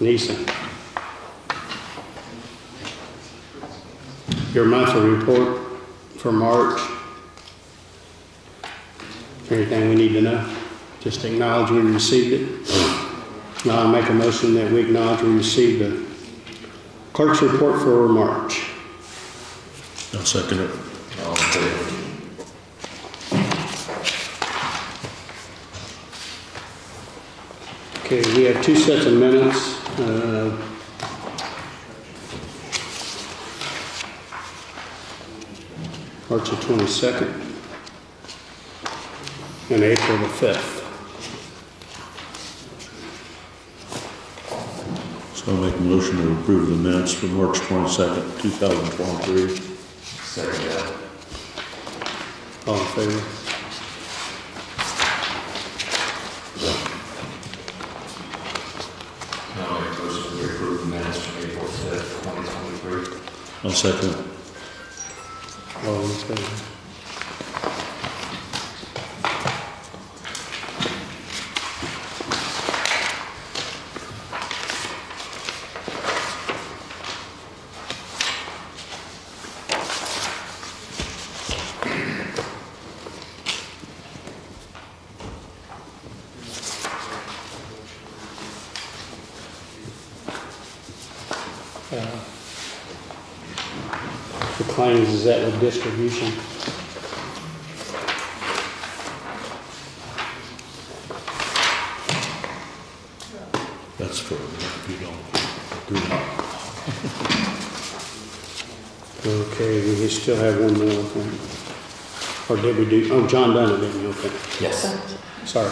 Neeson. Your monthly report for March. Anything we need to know? Just acknowledge we received it. Now I make a motion that we acknowledge we received the clerk's report for March. I'll second it. All in favor? Okay, we have two sets of minutes. uh, March the 22nd and April the 5th. So I'll make a motion to approve the minutes for March twenty-second, two thousand twenty-three. Second that. All in favor? Now I it. All in favor? Uh, The claims, is that with distribution? That's for, if you don't agree. Okay, we still have one more, I think. Or did we do, oh, John done it, didn't he? Okay. Yes. Sorry.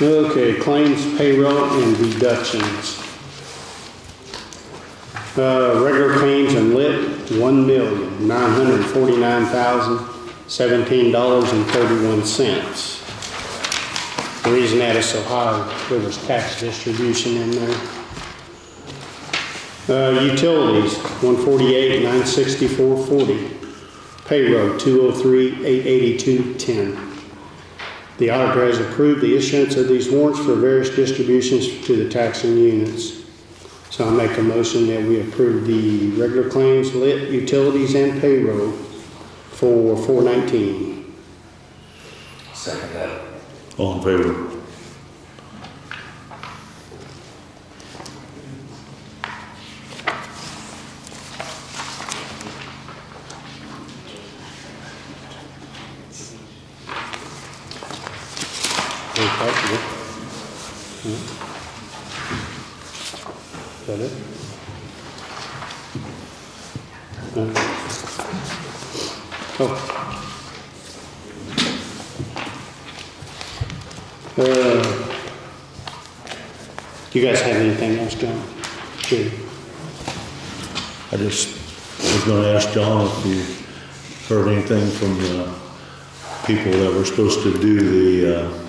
Okay, claims, payroll, and deductions. Uh, regular claims and lit, one million, nine hundred forty-nine thousand, seventeen dollars and thirty-one cents. The reason that is so high, there was tax distribution in there. Uh, utilities, one forty-eight, nine sixty-four, forty. Payroll, two oh three, eight eighty-two, ten. The auditor has approved the issuance of these warrants for various distributions to the taxing units. So I make a motion that we approve the regular claims, lit, utilities, and payroll for four nineteen. Second that. All in favor? Very possible. Yeah. Is that it? No. Oh. Uh, Do you guys have anything else, John? Sure. I just was gonna ask John if you heard anything from the people that were supposed to do the, uh,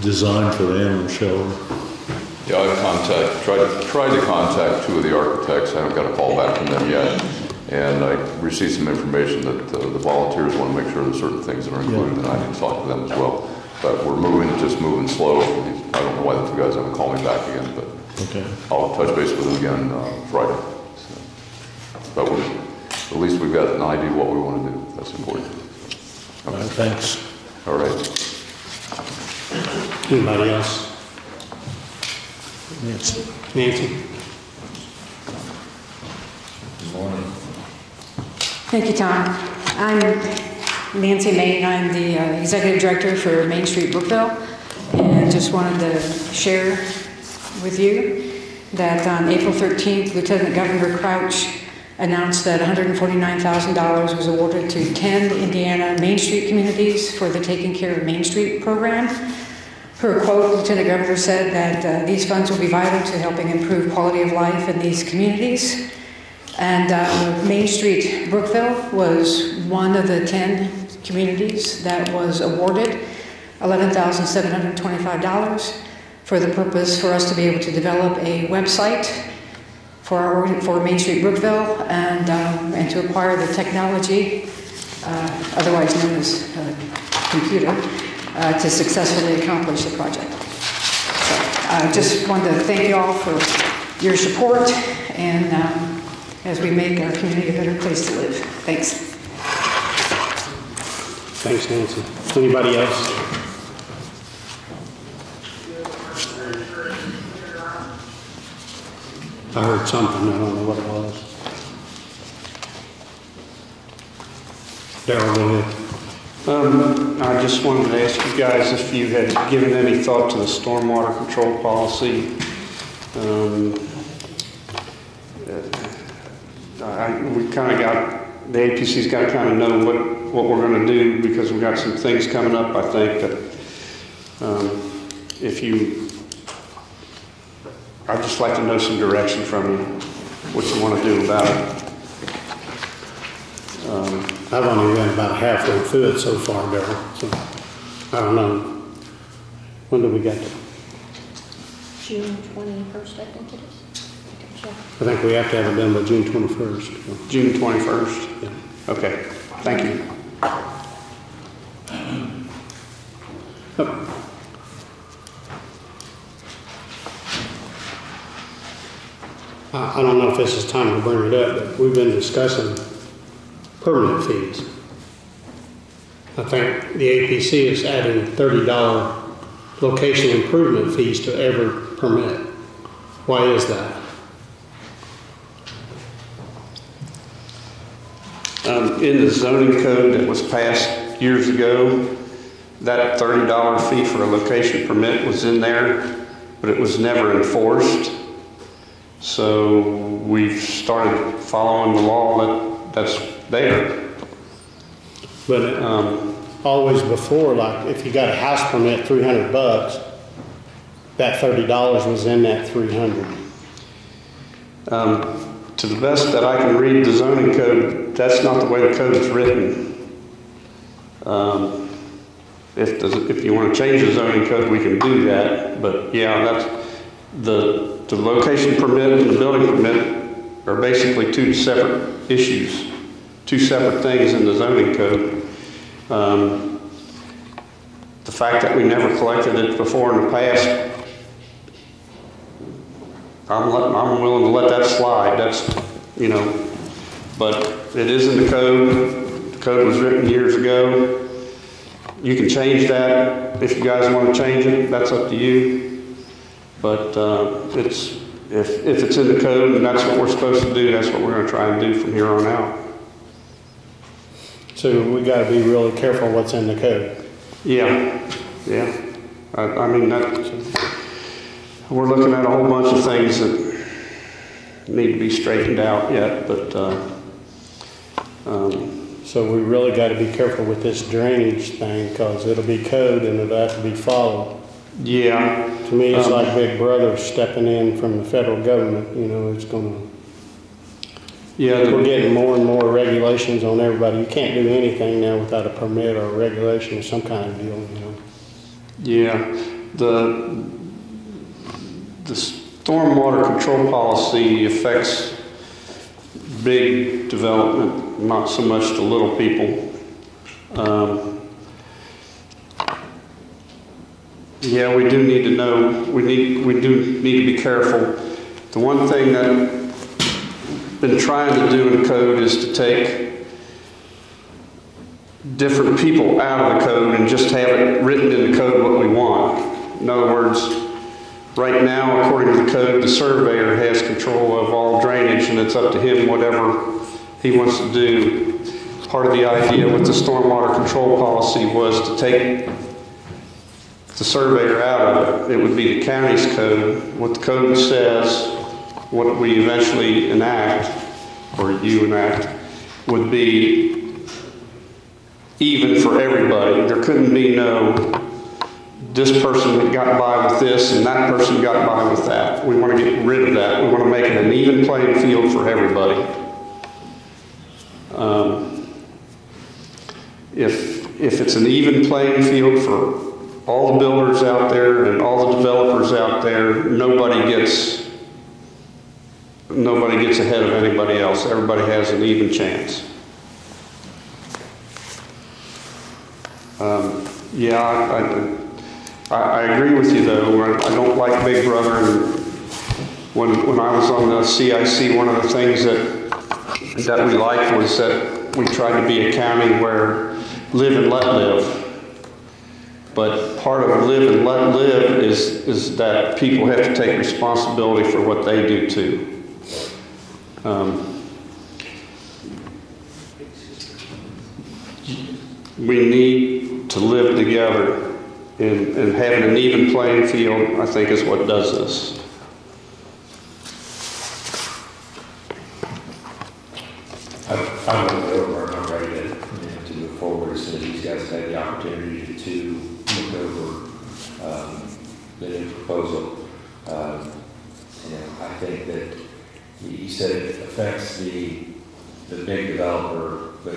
design for the animal shelter. Yeah, I've contact, tried, tried to contact two of the architects, I haven't got a call back from them yet. And I received some information that uh, the volunteers want to make sure there's certain things that are included, and I can talk to them as well. But we're moving, just moving slow. I don't know why the two guys haven't called me back again, but Okay. I'll touch base with them again uh, Friday. So, But we, at least we've got an idea what we want to do, that's important. All right, thanks. All right. Anybody else? Nancy. Nancy? Good morning. Thank you, Tom. I'm Nancy Main. I'm the uh, Executive Director for Main Street Brookville. And and just wanted to share with you that on April 13th, Lieutenant Governor Crouch announced that $149,000 was awarded to 10 Indiana Main Street communities for the Taking Care of Main Street program. Her quote, Lieutenant Governor said that uh, these funds will be vital to helping improve quality of life in these communities. And uh, Main Street Brookville was one of the 10 communities that was awarded $11,725 for the purpose for us to be able to develop a website for, our, for Main Street Brookville and, um, and to acquire the technology, uh, otherwise known as uh, computer, uh, to successfully accomplish the project. So I just wanted to thank you all for your support and um, as we make our community a better place to live. Thanks. Thanks, Nancy. Anybody else? I heard something, I don't know what it was. Darrell, go ahead. Um, I just wanted to ask you guys if you had given any thought to the stormwater control policy. Um, I, we kind of got, the APC's got to kind of know what, what we're going to do because we've got some things coming up, I think, that, um, if you, I'd just like to know some direction from you, what you want to do about it. Um, I've only been about halfway through it so far, Darrell, so I don't know. When do we get to? June 21st, I think it is. I think we have to have it done by June 21st. June 21st? Yeah. Okay, thank you. I don't know if this is time to bring it up, but we've been discussing permit fees. I think the APC is adding $30 location improvement fees to every permit. Why is that? Um, in the zoning code that was passed years ago, that thirty dollar fee for a location permit was in there, but it was never enforced. So we've started following the law that, that's there. But um, always before, like if you got a house permit, 300 bucks, that $30 was in that 300. Um, to the best that I can read the zoning code, that's not the way the code is written. Um, if, the- if you want to change the zoning code, we can do that, but yeah, that's, the, the location permit and the building permit are basically two separate issues, two separate things in the zoning code. Um, The fact that we never collected it before in the past, I'm letting, I'm willing to let that slide, that's, you know, but it is in the code, the code was written years ago. You can change that if you guys want to change it, that's up to you. But, uh, it's, if, if it's in the code and that's what we're supposed to do, that's what we're gonna try and do from here on out. So we got to be really careful what's in the code. Yeah, yeah. I, I mean, that, we're looking at a whole bunch of things that need to be straightened out yet, but, uh, um, So we really got to be careful with this drainage thing because it'll be code and it'll have to be followed. Yeah. To me, it's Um, like Big Brother stepping in from the federal government, you know, it's gonna, Yeah, we're getting more and more regulations on everybody. You can't do anything now without a permit or a regulation or some kind of deal, you know. Yeah, the, the stormwater control policy affects big development, not so much the little people. Um, Yeah, we do need to know, we need, we do need to be careful. The one thing that I've been trying to do in code is to take different people out of the code and just have it written in the code what we want. In other words, right now, according to the code, the surveyor has control of all drainage and it's up to him whatever he wants to do. Part of the idea with the stormwater control policy was to take the surveyor out of it. It would be the county's code. What the code says, what we eventually enact, or you enact, would be even for everybody. There couldn't be no, this person got by with this and that person got by with that. We want to get rid of that. We want to make it an even playing field for everybody. Um, If, if it's an even playing field for all the builders out there and all the developers out there, nobody gets, nobody gets ahead of anybody else. Everybody has an even chance. Um, Yeah, I, I, I agree with you though. I don't like Big Brother. And when, when I was on the CIC, one of the things that, that we liked was that we tried to be a county where live and let live. But part of live and let live is, is that people have to take responsibility for what they do too. Um, we need to live together and, and having an even playing field, I think is what does this. I've, I've looked over and I'm ready to, you know, to move forward as soon as these guys have the opportunity to look over, um, the new proposal. Um, know, I think that, you said it affects the, the big developer, but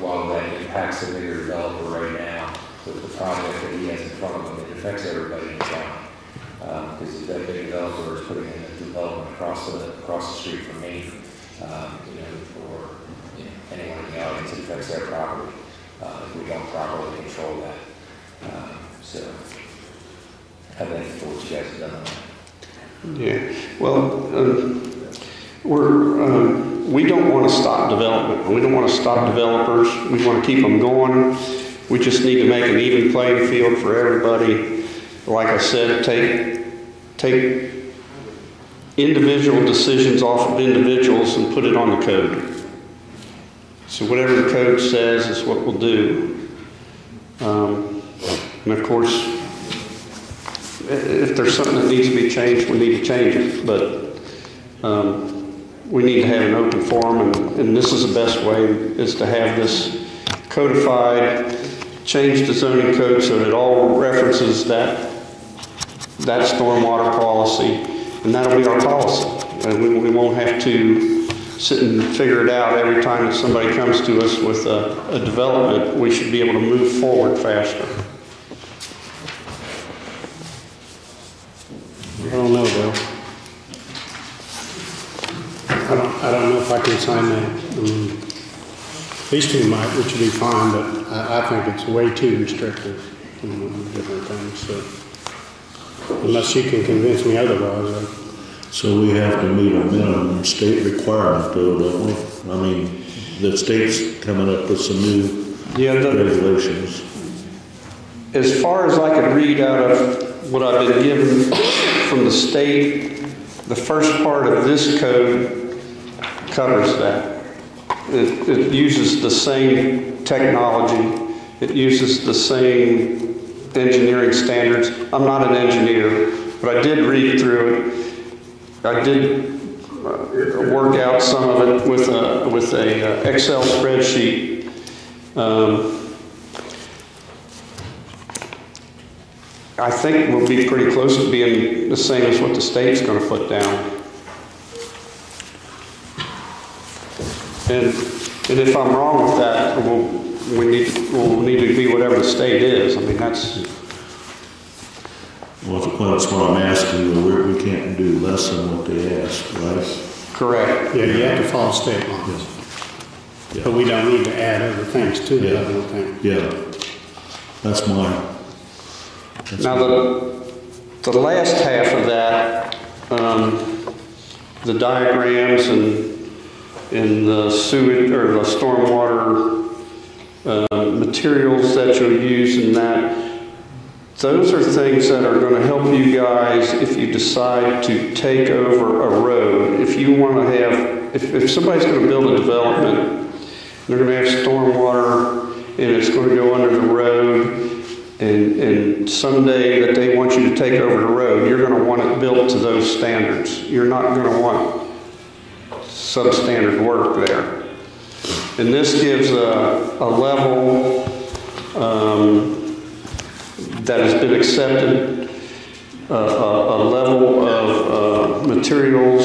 while that impacts the bigger developer right now, with the project that he has in front of him, it affects everybody in town. Because if that big developer is putting in a development across the, across the street from me, um, you know, or you know, anyone in the audience, it affects their property, uh, if we don't properly control that. Um, So, I think for you guys have done. Yeah, well, um, we're, um, we don't want to stop development. We don't want to stop developers. We want to keep them going. We just need to make an even playing field for everybody. Like I said, take, take individual decisions off of individuals and put it on the code. So whatever the code says is what we'll do. Um, and of course, if there's something that needs to be changed, we need to change it. But um, we need to have an open forum, and, and this is the best way, is to have this codified, change the zoning code so that it all references that, that stormwater policy, and that'll be our policy. And we, we won't have to sit and figure it out every time that somebody comes to us with a, a development. We should be able to move forward faster. I don't know, Bill. I don't, I don't know if I can sign that. I mean, these two might, which would be fine, but I, I think it's way too restrictive on different things, so. Unless you can convince me otherwise, I- So we have to meet a minimum state requirement though, don't we? I mean, the state's coming up with some new Yeah, the- regulations. As far as I could read out of what I've been given from the state, the first part of this code covers that. It, it uses the same technology, it uses the same engineering standards. I'm not an engineer, but I did read through it. I did uh, work out some of it with a, with a uh, Excel spreadsheet. Um, I think we'll be pretty close to being the same as what the state's gonna put down. And, and if I'm wrong with that, we'll, we need, we'll need to be whatever the state is. I mean, that's, Well, that's what I'm asking, we, we can't do less than what they ask, right? correct. yeah, you have to follow state laws. But we don't need to add other things to it, I don't think. Yeah, that's mine. Now, the, the last half of that, um, the diagrams and, and the sewage, or the stormwater, uh, materials that you'll use in that, those are things that are gonna help you guys if you decide to take over a road. If you wanna have, if, if somebody's gonna build a development, they're gonna have stormwater, and it's gonna go under the road, and, and someday that they want you to take over the road, you're gonna want it built to those standards. You're not gonna want substandard work there. And this gives a, a level, um, that has been accepted, a, a, a level of, uh, materials.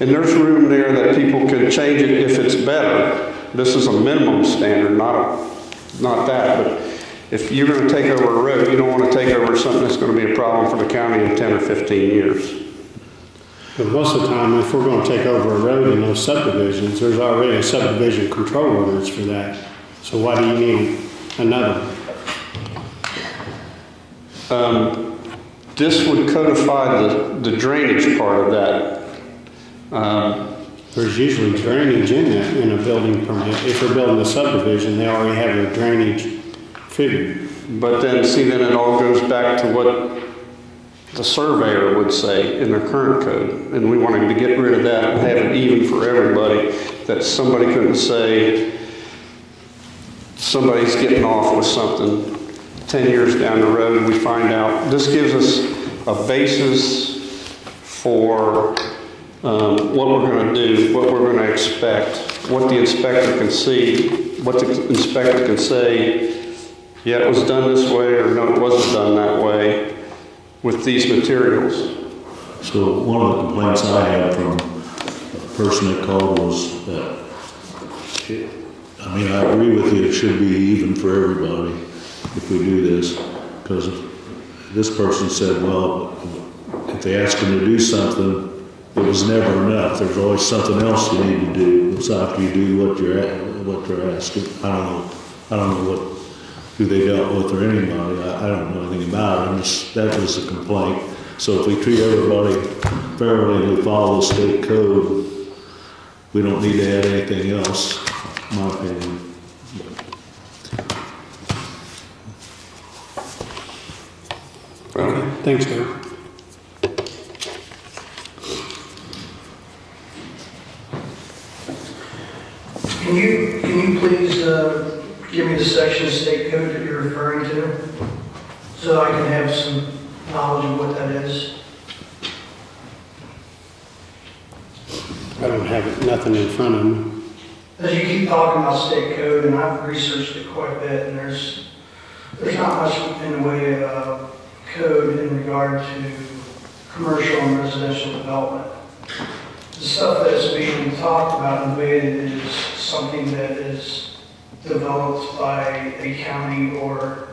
And there's room there that people can change it if it's better. This is a minimum standard, not a, not that, but if you're gonna take over a road, you don't wanna take over something that's gonna be a problem for the county in ten or fifteen years. But most of the time, if we're gonna take over a road in those subdivisions, there's already a subdivision control ordinance for that. So why do you need another? Um, This would codify the, the drainage part of that. Um, There's usually drainage in that, in a building permit. If they're building a subdivision, they already have a drainage But then, see, then it all goes back to what the surveyor would say in their current code. And we wanted to get rid of that and have it even for everybody, that somebody couldn't say, somebody's getting off with something. Ten years down the road, we find out, this gives us a basis for um, what we're gonna do, what we're gonna expect, what the inspector can see, what the inspector can say, yeah, it was done this way, or no, it wasn't done that way, with these materials. So one of the complaints I had from a person that called was that, I mean, I agree with you, it should be even for everybody if we do this. Because this person said, well, if they ask them to do something, it was never enough. There's always something else you need to do. It's after you do what you're what they're asking. I don't know, I don't know what, who they dealt with or anybody. I, I don't know anything about it. I'm just, that was a complaint. So if we treat everybody fairly and we follow the state code, we don't need to add anything else, in my opinion. Okay, thanks, Dave. Can you, can you please uh, give me the section of state code that you're referring to? So I can have some knowledge of what that is? I don't have it- nothing in front of me. As you keep talking about state code, and I've researched it quite a bit, and there's, there's not much in the way of code in regard to commercial and residential development. The stuff that's being talked about and debated is something that is developed by a county or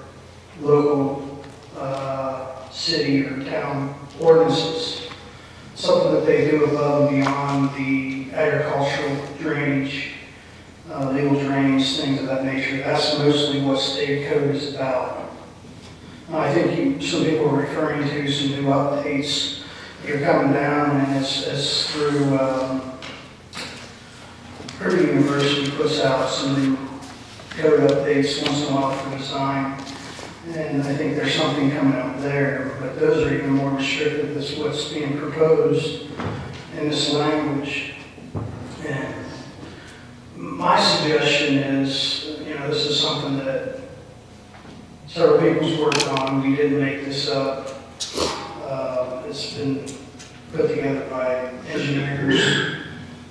local, uh, city or town ordinances. Something that they do above and beyond the agricultural drainage uh, legal drains, things of that nature. That's mostly what state code is about. I think you, some people are referring to some new updates that are coming down, and it's, it's through, um, Purdue University puts out some new code updates once in a while for design. And I think there's something coming up there, but those are even more restrictive than what's being proposed in this language. And my suggestion is, you know, this is something that several people's worked on. We didn't make this up. Uh, It's been put together by engineers,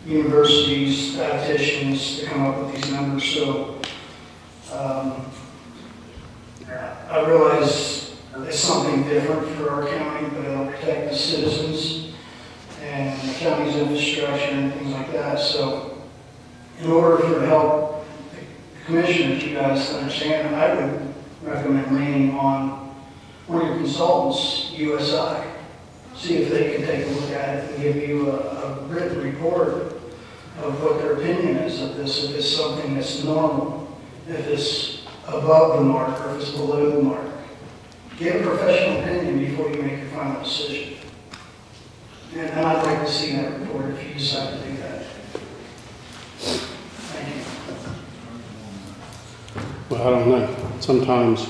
universities, statisticians to come up with these numbers. So um, I realize it's something different for our county, but it'll protect the citizens and the county's infrastructure and things like that. So in order for help the commissioners, you guys to understand, I would recommend leaning on one of your consultants, USI. See if they can take a look at it and give you a, a written report of what their opinion is of this, if it's something that's normal, if it's above the mark or if it's below the mark. Get a professional opinion before you make your final decision. And I'd like to see that report if you decide to do that. Thank you. Well, I don't know. Sometimes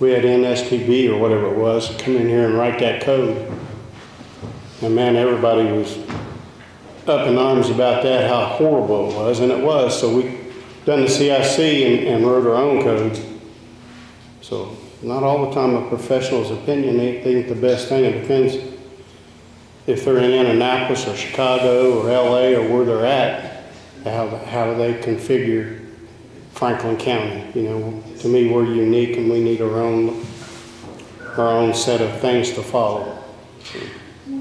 we had NSTB or whatever it was come in here and write that code. And man, everybody was up in arms about that, how horrible it was, and it was. So we done the CIC and, and wrote our own code. So not all the time a professional's opinion, think the best thing, it depends if they're in Annapolis or Chicago or LA or where they're at, how, how do they configure Franklin County? You know, to me, we're unique and we need our own, our own set of things to follow.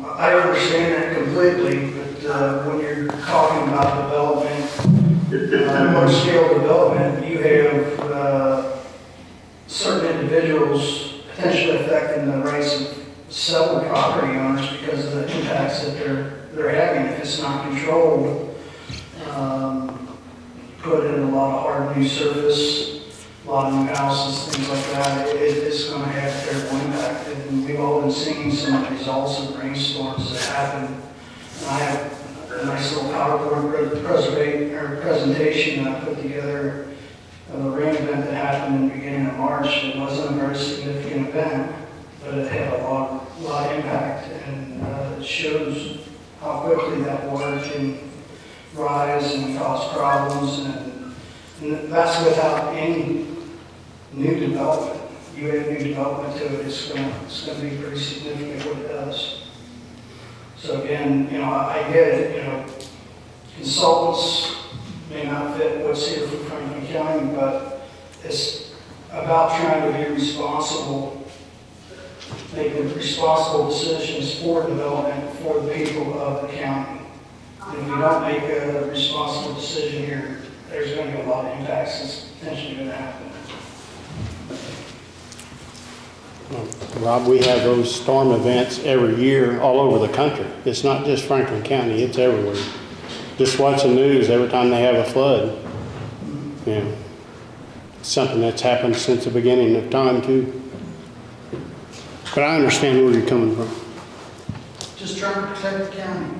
I understand that completely, uh, when you're talking about development, uh, scale development, you have uh, certain individuals potentially affecting the rights of several property owners because of the impacts that they're, they're having if it's not controlled. Um, Put in a lot of hard new surface, a lot of new houses, things like that, it, it's gonna have terrible impact. And we've all been seeing some results of rainstorms that happen. I have a nice little PowerPoint presentation I put together of a rain event that happened in the beginning of March. It wasn't a very significant event, but it had a lot, lot of impact. And uh, it shows how quickly that water can rise and cause problems. And, and that's without any new development. You add new development to it, it's gonna be pretty significant what it does. So again, you know, I I get it, you know, consultants may not fit what's here for Franklin County, but it's about trying to be responsible, making responsible decisions for development for the people of the county. And if you don't make a responsible decision here, there's going to be a lot of impacts that's potentially going to happen. Rob, we have those storm events every year all over the country. It's not just Franklin County, it's everywhere. Just watch the news every time they have a flood. You know, it's something that's happened since the beginning of time too. But I understand where you're coming from. Just trying to protect the county.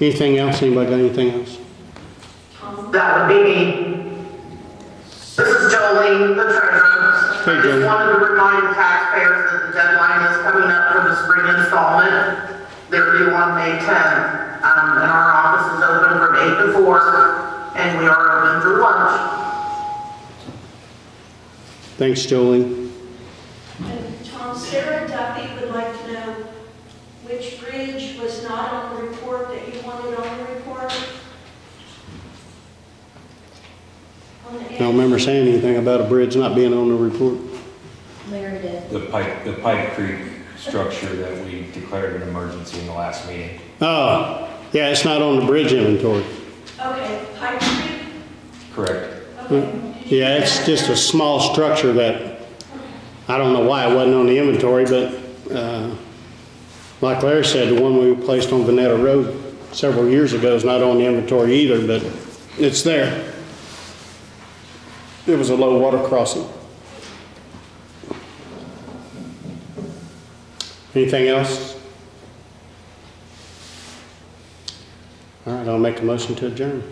Anything else? Anybody got anything else? That would be me. This is Jolene, the treasurer. Hey, I just wanted to remind taxpayers that the deadline is coming up for the spring installment. They're due on May 10th. Um, and our office is open from 8 to 4, and we are open through lunch. Thanks, Jolene. And Tom, Sarah Duffy would like to know which bridge was not on the report that you wanted on the report? On the I don't remember saying anything about a bridge not being on the report. Larry did. The Pike, the Pike Creek structure that we declared an emergency in the last meeting. Oh, yeah, it's not on the bridge inventory. Okay, Pike Creek? Correct. Okay. Yeah, it's just a small structure that, I don't know why it wasn't on the inventory, but, uh, like Larry said, the one we placed on Vanetta Road several years ago is not on the inventory either, but it's there. It was a low water crossing. Anything else? All right, I'll make a motion to adjourn.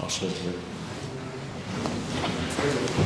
I'll second it.